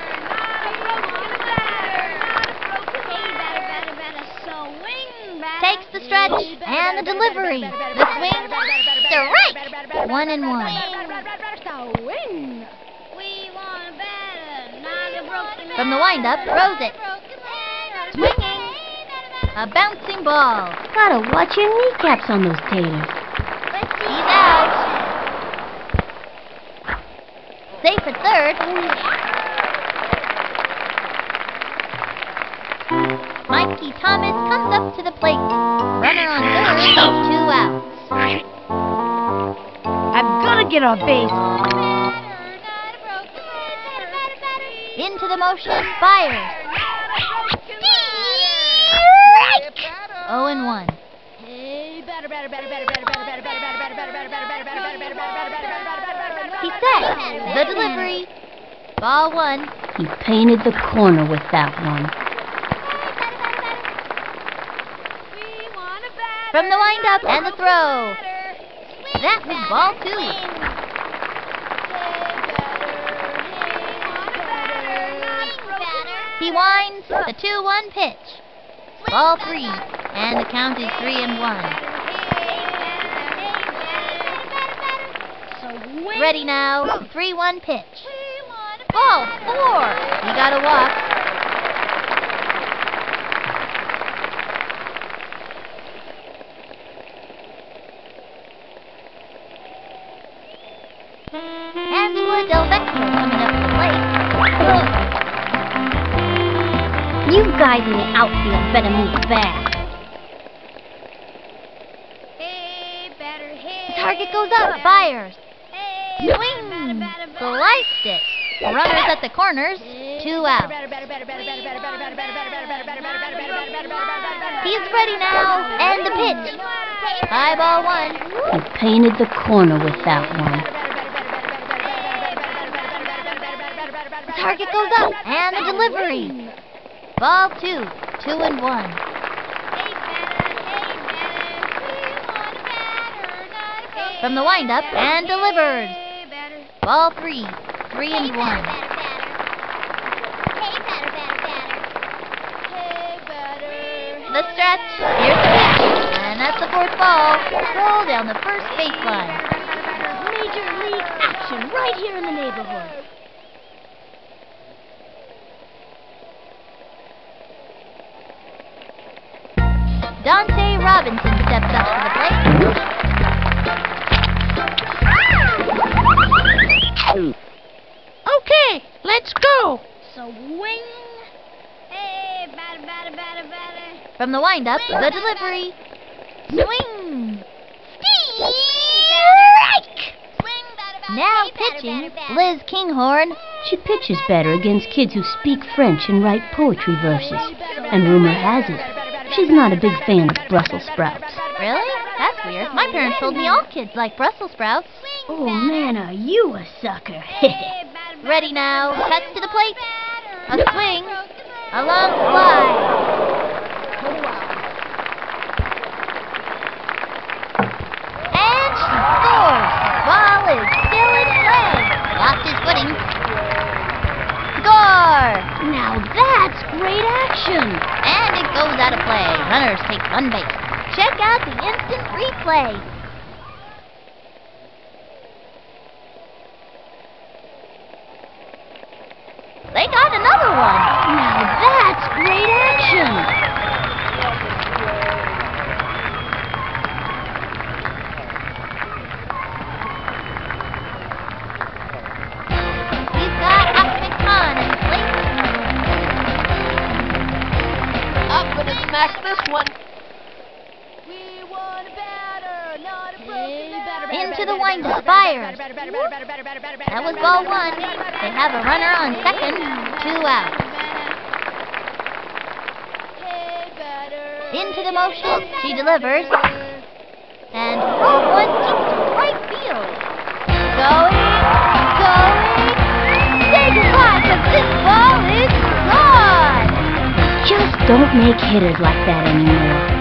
Takes the stretch and the delivery. The swing. Strike. One and one. From the windup, throws it. Swinging. A bouncing ball. Gotta watch your kneecaps on those taters. He's out. Safe at third. Mikey Thomas comes up to the plate. Runner on third, two outs. I've got to get on base. Into the motion, fires. Strike. 0 and 1. He set. The delivery. Ball 1. He painted the corner with that one. From the windup and the throw. That was ball 2. He winds. The 2 1 pitch. Ball 3. And the count is 3 and 1. Ready now. 3 1 pitch. Ball 4. He got a walk. Angela Del coming up the plate. You guys in the outfield better move fast. The target goes up. Fires. Swing. Sliced it. Runners at the corners. Two out. He's ready now. And the pitch. High ball one. He painted the corner with that one. The target goes up. And the delivery. Ball two. Two and one. From the windup and delivers. Ball three. Three and one. The stretch. Here's the pitch. And that's the fourth ball. Roll down the first baseline. Major league action right here in the neighborhood. Dante Robinson steps up From the windup, the delivery. Swing. Strike. Swing, batter, batter. Now pitching. Liz Kinghorn. She pitches better against kids who speak French and write poetry verses. And rumor has it, she's not a big fan of Brussels sprouts. Really? That's weird. My parents told me all kids like Brussels sprouts. Oh man, are you a sucker? Hey, batter, batter, Ready now. Cuts to the plate. A swing. A long fly. And she scores. Ball is still in play. Lost his footing. Score! now that's great action. And it goes out of play. Runners take one base. Check out the instant replay. They got another one. Now that's great action. Smack this one. Into the windup, fires. That was ball one. They have a runner on second. Two out. Into the motion. She delivers. And roll one deep to right field. Going, going. Say goodbye, 'cause this ball is gone. Just don't make hitters like that anymore.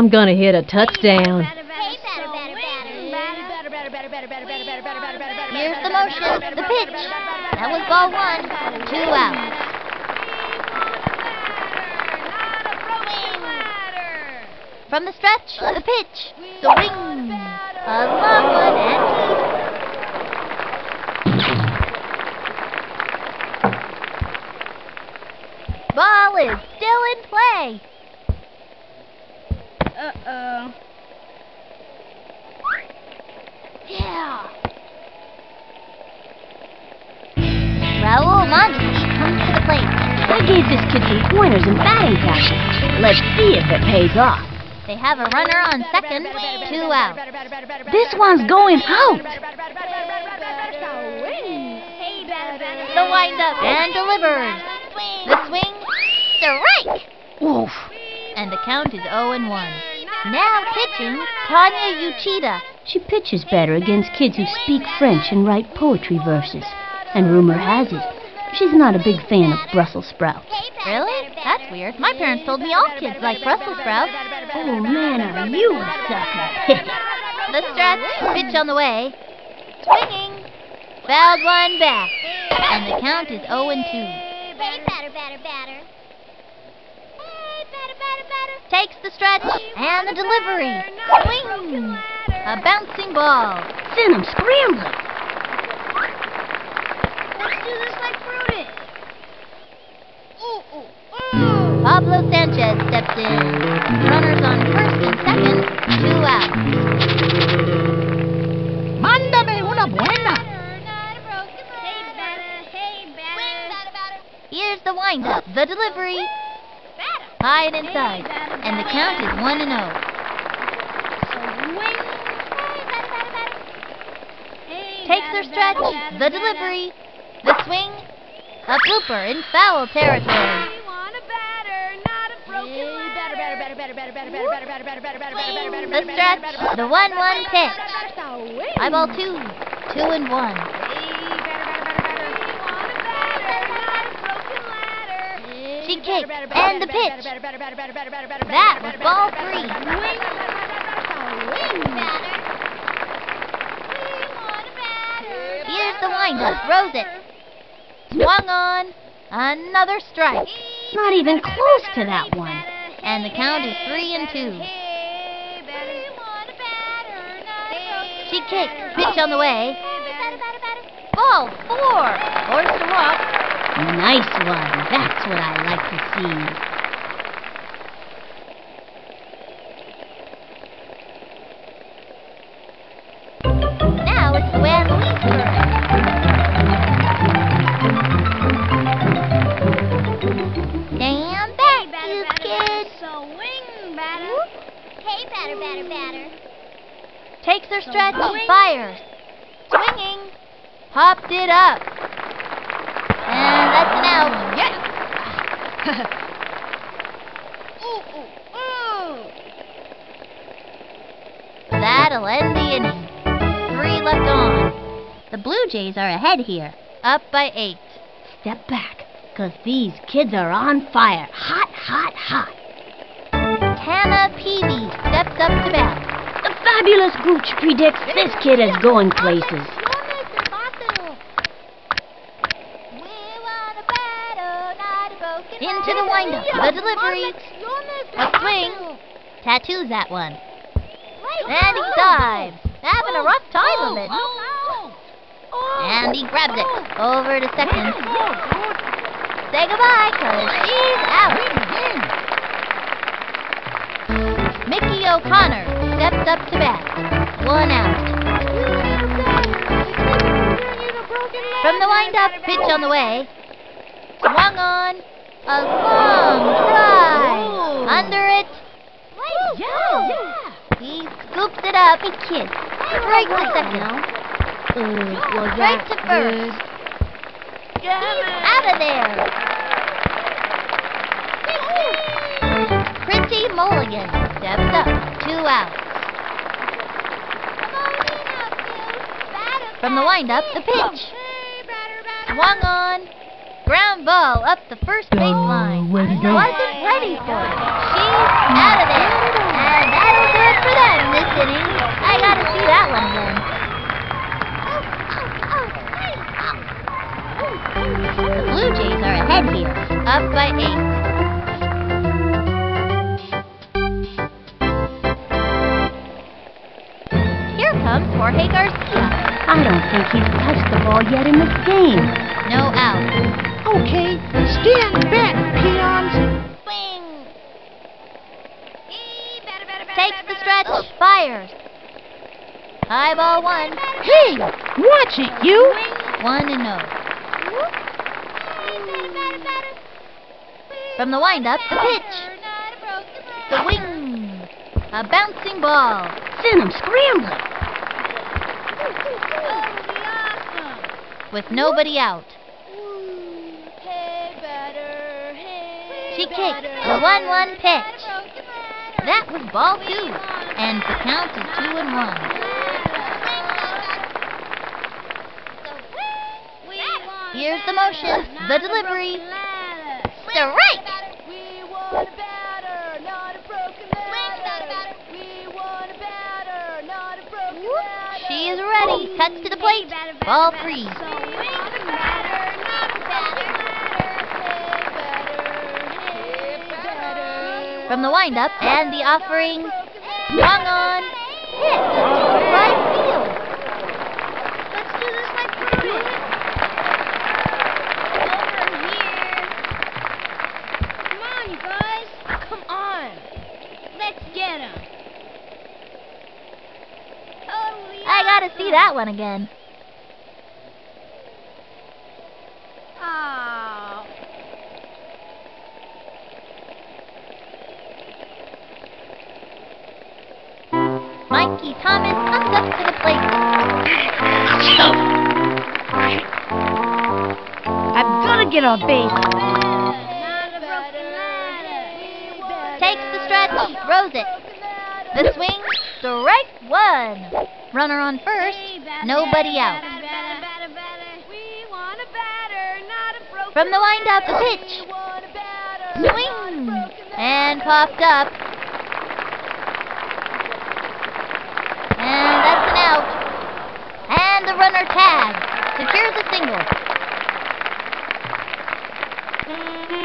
I'm gonna hit a touchdown. Here's the motion, the pitch. That was ball one, two out. From the stretch, the pitch, the wing, a long one and deep. Ball is still in play. Uh-oh. Yeah. Raul Mondesi comes to the plate. I gave this kid some pointers in batting practice. Let's see if it pays off. They have a runner on second, two out. This one's going out. Hey, batter, batter. The windup and delivers. The swing, strike. Oof. And the count is 0 and 1. Now pitching, Tanya Uchida. She pitches better against kids who speak French and write poetry verses. And rumor has it, she's not a big fan of Brussels sprouts. Really? That's weird. My parents told me all kids like Brussels sprouts. Oh man, are you a sucker? The stretch, pitch on the way. Swinging. Fouled one back. And the count is 0 and 2. Hey, batter, batter, batter. Hey, batter, batter, batter. Takes the stretch and the delivery. Swing. A bouncing ball. Send 'em scrambling. And inside, and the count is 1 and oh. 0. Takes their stretch, the delivery, the swing, a blooper in foul territory. The stretch, the 1 1 pitch. Eyeball 2, 2 and 1. She kicked, and the pitch. That was ball 3. Here's the windup, throws it. Swung on, another strike. Not even close to that one. And the count is 3 and 2. She kicked, pitch on the way. Ball 4. Forced to walk. Nice one. That's what I like to see. Now it's Luann Leesburg. Stand back, you kid. Swing, batter. Hey, batter, batter, batter. Takes her stretch, fires. Swinging. Popped it up. And that's an out. Yes! That'll end the inning. Three left on. The Blue Jays are ahead here, up by eight. Step back, 'cause these kids are on fire. Hot, hot, hot. Tana Peavy steps up to bat. The fabulous Gooch predicts this kid is going places. Into the windup, the delivery, a swing, tattoos that one. And he dives, having a rough time of it. And he grabs it, over to second. Say goodbye, cause she's out. Mickey O'Connor steps up to bat, one out. From the windup, pitch on the way. Swung on. A long fly. Under it. He scoops it up. He kissed. Straight to second. Straight to first. He's out of there. Pretty Mulligan steps up. Two outs. From the windup, the pitch. Swung on ground ball up the first baseline. Way to. Wasn't ready for it. She's out of it. And that'll do it for them this inning. I gotta see that one again. The Blue Jays are ahead here, up by eight. Here comes Jorge Garcia. I don't think he's touched the ball yet in this game. No out. Okay, stand back, peons. Swing. Hey, batter, batter, batter, Takes batter, the batter. stretch. Fires. High ball one. Hey, watch it, you. One and no. From the windup, the pitch. A The wing. A bouncing ball. Send him scrambling. With nobody out. Hey, batter, She kicked the 1 1 pitch. That was ball two. And the count is two and one. Here's the motion, the delivery. Strike! She is ready. Touch to the plate. Ball three. From the windup and the offering. Swung on. Hit right field. Let's do this like Bruno. Over here. Come on, you guys. Come on. Let's get him. Totally I gotta see that one again. Oh. Mikey Thomas comes up to the plate. I've got to get on base. Takes the stretch. Throws it. The swing. Strike one. Runner on first. Nobody out. From the windup, the pitch. Swing. And popped up. And that's an out. And the runner tagged. Secures a single.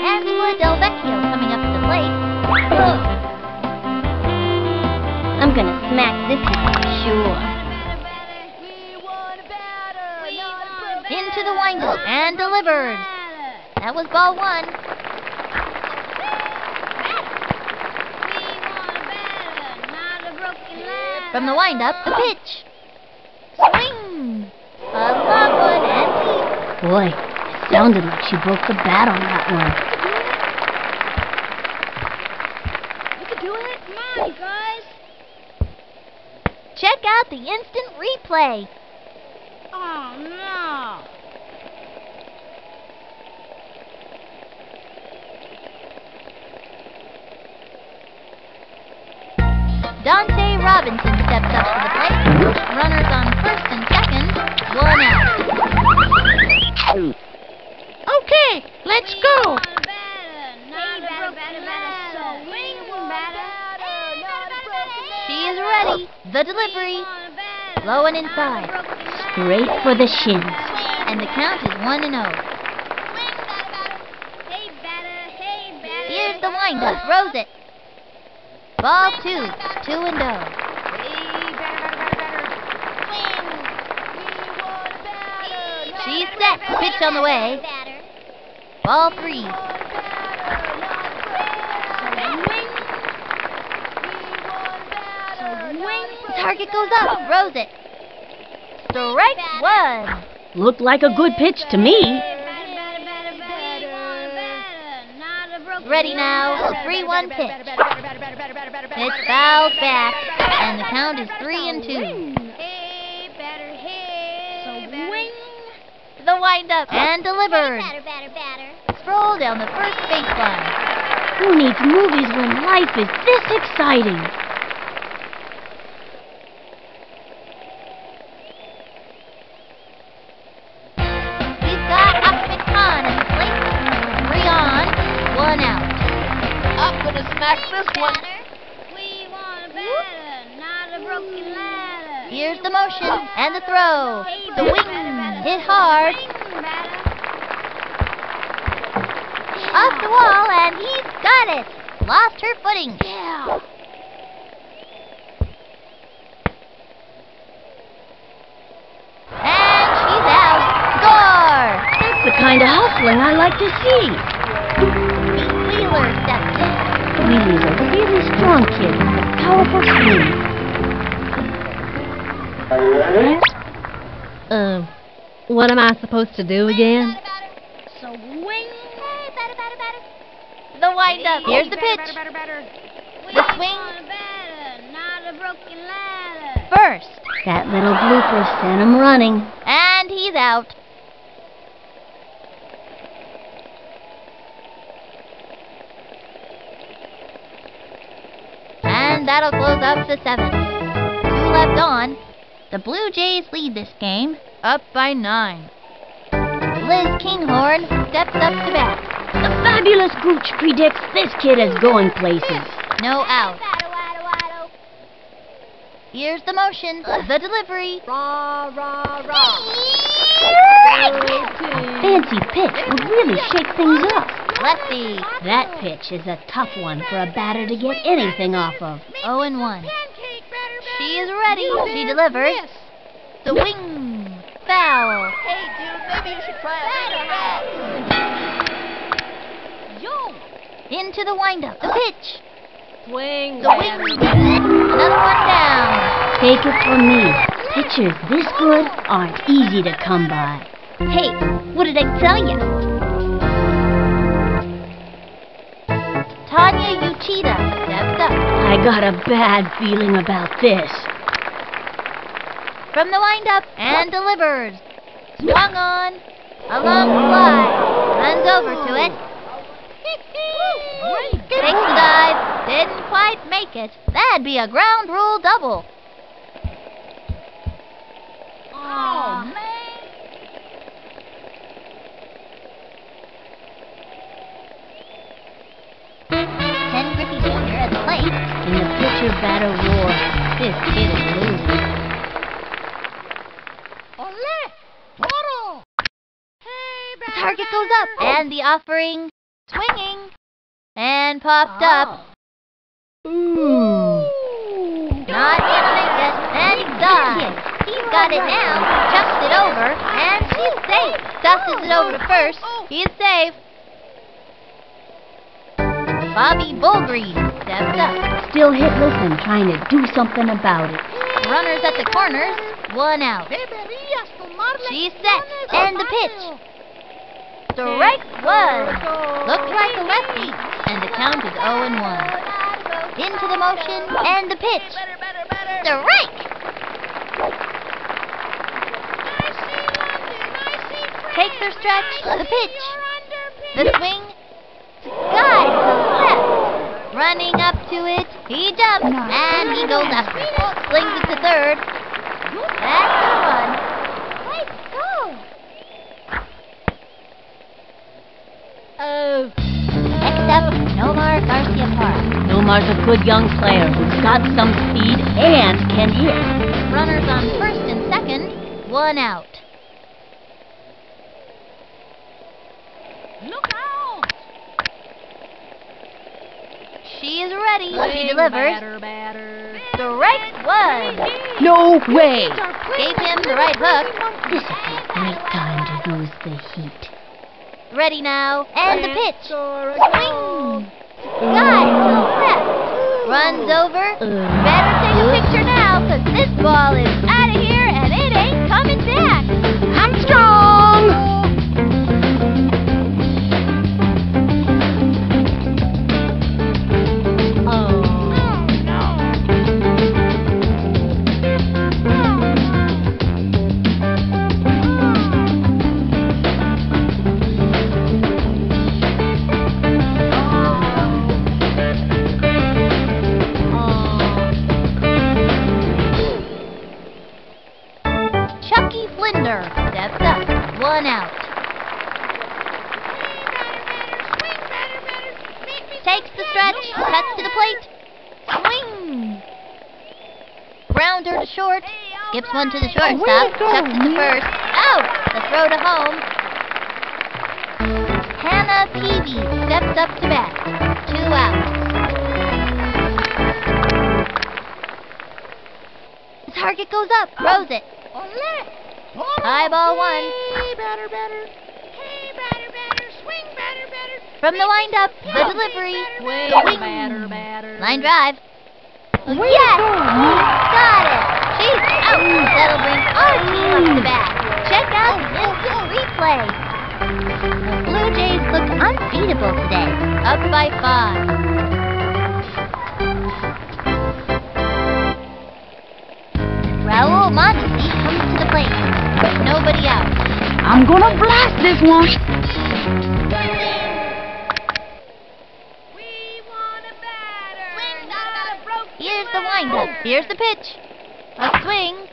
Angela Delvecchio coming up to the plate. I'm gonna smack this one, sure. Into the windup and delivered. That was ball one. From the windup, the pitch. Boy, it sounded like she broke the bat on that one. Do it. Guys. Check out the instant replay. Let's go. She is ready. The delivery. Low and inside. Straight for the shins. And the count is one and oh. Here's the windup. Throws it. Ball two. Two and oh. She's set. Pitch on the way. Ball three. Target goes up. Throws it. Strike one. Looked like a good pitch to me. Ready now. 3 1 pitch. It's fouled back. And the count is 3 and 2. The windup and delivered. Stroll down the first baseline. Who needs movies when life is this exciting? We've got Achmed Khan at. Three on, one out. I'm gonna this one. Here's the motion and the throw. The wing hit hard. Up the wall, and he's got it. Lost her footing. Yeah. And she's out. Score! That's the kind of hustling I like to see. Wheeler stepped in. Wheeler, the really strong kid, powerful speed. Um, uh, what am I supposed to do again? Up. Here's the pitch. Batter, batter, batter. The swing On a batter, not a broken ladder. first. That little blooper sent him running. And he's out. And that'll close up the seventh. Two left on. The Blue Jays lead this game, up by nine. Liz Kinghorn steps up to bat. The fabulous Gooch predicts this kid is going places. No out. Here's the motion, the delivery. Rah, rah, rah. Fancy pitch would really shake things up. Lefty. That pitch is a tough one for a batter to get anything off of. 0 and 1. Pancake, batter, batter. She is ready. She delivers. The wing. Foul. Hey, dude, maybe you should try a bigger bat. Yo. Into the windup. The pitch. Swing. The wing. Another one down. Take it from me. Pitchers this good aren't easy to come by. Hey, what did I tell you? Tanya Uchida steps up. I got a bad feeling about this. From the windup and delivers. Swung on. A long fly. Runs over to it. The dive. Didn't quite make it. That'd be a ground rule double. Oh, man. Ken Griffey Jr. at the plate. In the pitcher batter war, this kid is losing. Ole. Toro. Hey, The batter, target goes up. And the offering. Swinging. And popped up. Oh. Ooh. Not gonna make it. And he dives. He's got it now. Chucks it over. And she's safe. Tosses it over to oh. first. Oh. He's safe. Bobby Bullgreen steps up. Still hitless and trying to do something about it. Runners at the corners. One out. Deberías tomarle She's set. acciones, And the pitch. Strike one. Looked like a lefty. And the count is 0 and 1. Into the motion. And the pitch. Strike. Takes her stretch. The pitch. The swing. Sky to the left. Running up to it. He jumps. And he goes after it. Slings it to third. That's the run. Nice go. Oh. Next up, Nomar Garcia Parra. Nomar's a good young player who's got some speed and can hit. Runners on first and second. One out. Look out. She is ready. She delivers. Batter, batter. Strike one. No way! Gave him the right hook. This is a great time to use the heat. Ready now. And the pitch. Swing. Sky to left. Runs over. Uh, Better take a picture now, 'cause this ball is out Chucky steps up. One out. Takes the stretch, cuts to the plate. Swing. Grounder to short. Skips one to the shortstop. Chucks it to first. Out. The throw to home. Hannah Peavy steps up to bat. Two outs. The target goes up. Throws it. High ball oh, one. Hey, batter, batter. Hey, better better. Swing better better. From the windup, the delivery, the wing. batter, batter. Line drive. Way yes! go, Got it! She's out! That'll bring our team up to bat. Check out the replay. The Blue Jays look unbeatable today. Up by five. Raul Mondesi comes to the Nobody out. I'm gonna blast this one. Here's the windup. Here's the pitch. A swing.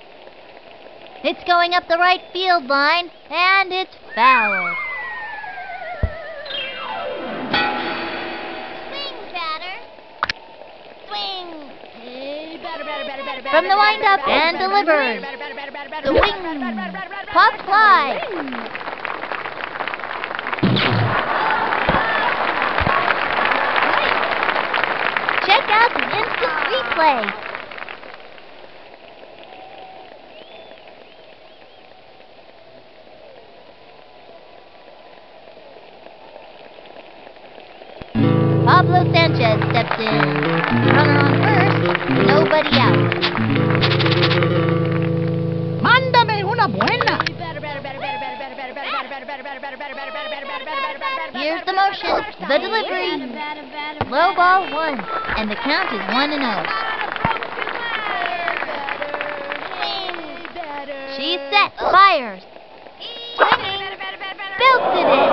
It's going up the right field line, and it's foul. From the windup and delivered. The wing. Pop fly. check out the instant replay. Here's the motion, the delivery. Low ball one, and the count is one and oh. She's set, fires. Belted it.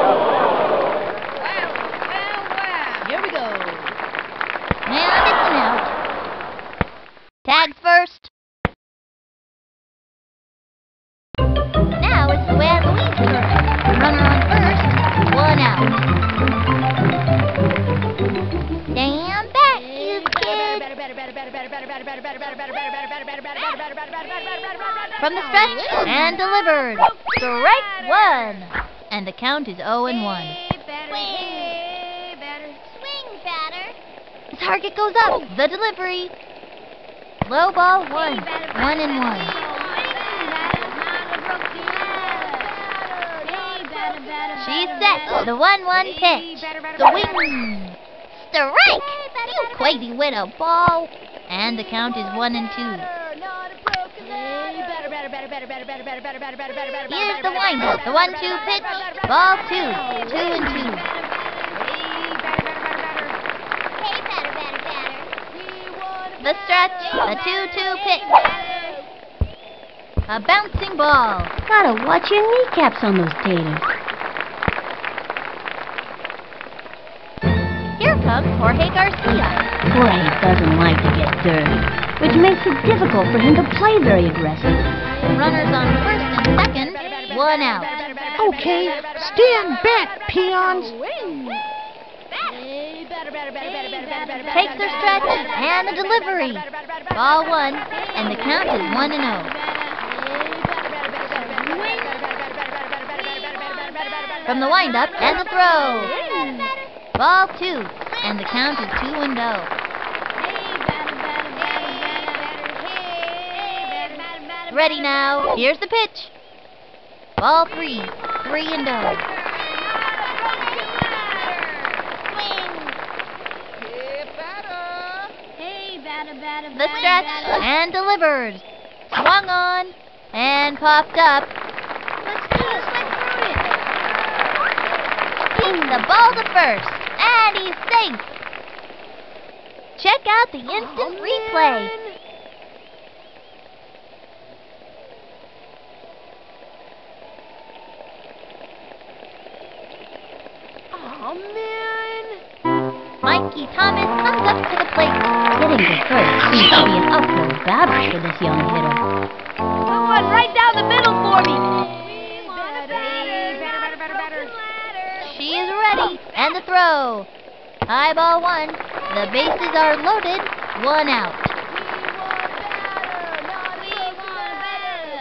From the stretch and delivered. Strike one. And the count is 0 and 1. Swing, batter. The target goes up. The delivery. Low ball one. One and one. She's set. The 1 1 pitch. The wing. Strike! You crazy with a ball. And the count is 1 and 2. Here's the windup. The 1 2 pitch. Ball 2. 2 and 2. The stretch. The 2 2 pitch. A bouncing ball. Gotta watch your kneecaps on those taters. Here comes Jorge Garcia. Jorge doesn't like to get dirty, which makes it difficult for him to play very aggressive. Runners on first and second. One out. Okay, stand back, peons. Takes their stretch and a delivery. Ball one, and the count is 1 and oh. 0. From the windup and the throw. Ball two, and the count is 2 and oh. 0. Ready now. Here's the pitch. Ball three, 3 and oh. 0. The stretch and delivered. Swung on and popped up. He's the ball to first, safe. Check out the instant replay. Oh, man. Mikey Thomas comes up to the plate. Getting to first seems to be an uphill battle for this young hitter. Someone right down the middle for me. Is ready, and the throw. High ball one. The bases are loaded. One out.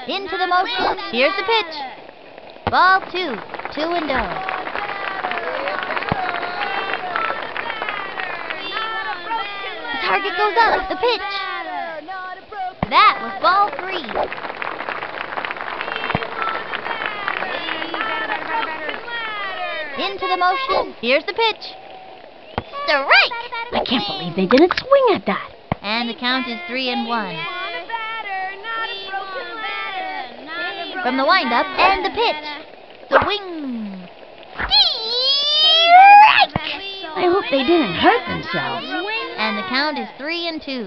Into the motion. Here's the pitch. Ball two. Two and oh. Target goes up. The pitch. That was ball three. Into the motion. Here's the pitch. Strike! I can't believe they didn't swing at that. And the count is three and one. Want a batter, not a broken ladder. Not a broken From the windup and the pitch. The wing. Strike! I hope they didn't hurt themselves. And the count is three and two.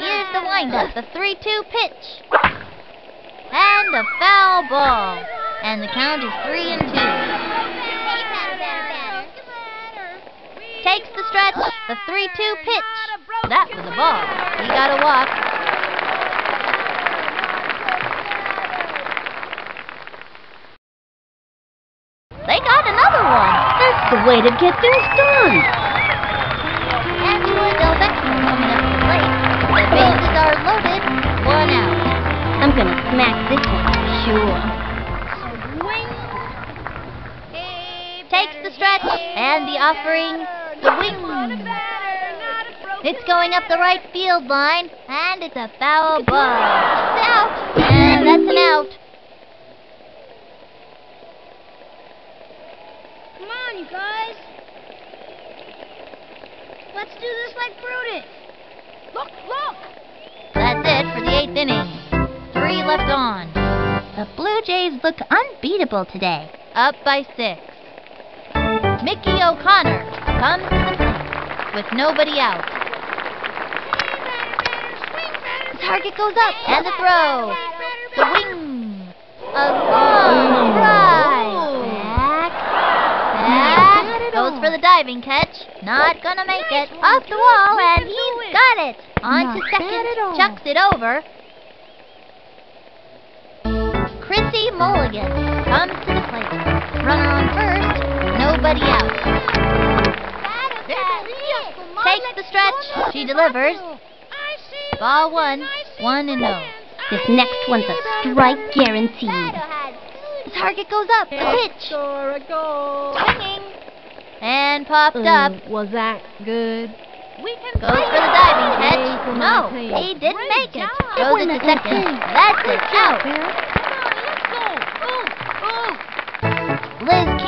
Here's the windup, the 3 2 pitch. And a foul ball. And the count is 3 and 2. Takes the stretch, the 3 2 pitch. That was a ball. He got a walk. They got another one. That's the way to get things done. Smack this one for sure. Takes the stretch and the offering. The wing. It's going up the right field line, and it's a foul ball. It's out, and that's an out. Come on, you guys. Let's do this like Brutus. Look, look. That's it for the eighth inning. Left on. The Blue Jays look unbeatable today. Up by six. Mickey O'Connor comes to the plate with nobody out. The target goes up and the throw. The wing. A long drive. Back. Back. Goes for the diving catch. Not gonna make it. Off the wall and he's got it. On to second. Chucks it over. Chrissy Mulligan comes to the plate. Runner on first. Nobody out. Takes the stretch. She delivers. Ball one. One and oh. no. This next one's a strike guaranteed. The target goes up. The pitch. Swinging. And popped up. was that good? Goes for the diving catch. No, he didn't make it. Goes into second. That's it. Out.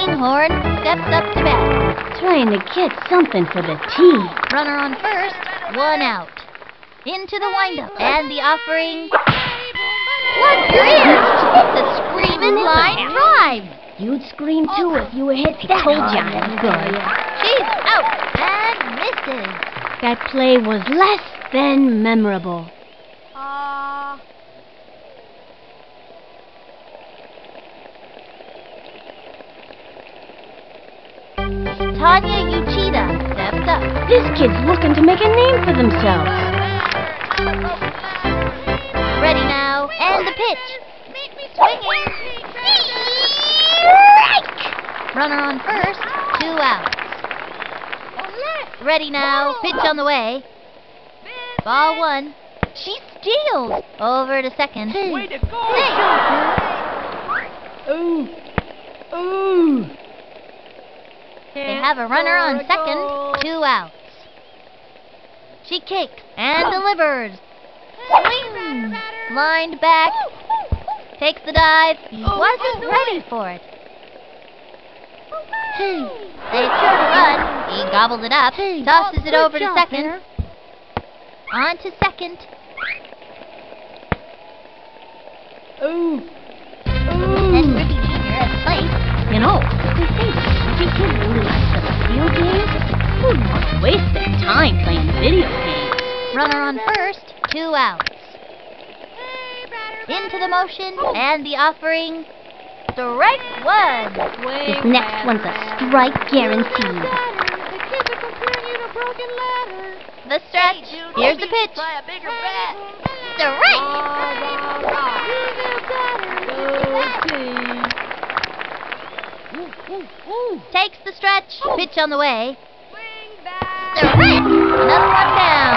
Liz Kinghorn steps up to bat. Trying to get something for the team. Runner on first. One out. Into the windup. And the offering. What grizz? It's a screaming line drive. You'd scream too if you were hit that Told hard. ya it was good. She's out and misses. That play was less than memorable. Uh, Tanya Uchida steps up. This kid's looking to make a name for themselves. Ready now. And the pitch. Swinging. Strike! Runner on first. Two outs. Ready now. Pitch on the way. Ball one. She steals. Over to second. Way to go, Hey. Ooh. Ooh. They have a runner on second. Two outs. She kicks and delivers. Swing. Lined back. Takes the dive. He oh, wasn't oh, oh. ready for it. They sure to run. He gobbles it up. Tosses it over to second. On to second. Ooh. Ooh. Griffey Jr. at plate. You know, they say that every kid really likes the video games. Who wants to waste their time playing video games? Runner on first. Two outs. Into the motion and the offering. Strike one. This next one's a strike guaranteed. The stretch. Here's the pitch. Try a bigger bat. Strike. Takes the stretch. Oh. Pitch on the way. Strike. Another one down.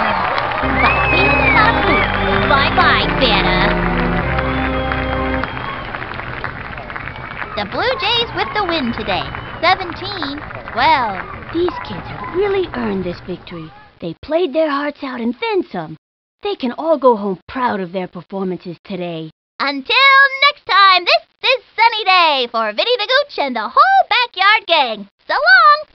Bye bye, Santa. The Blue Jays with the win today. 17 12. These kids have really earned this victory. They played their hearts out and then some. They can all go home proud of their performances today. Until next time, this is Sunny Day for Vinny the Gooch and the whole backyard gang. So long!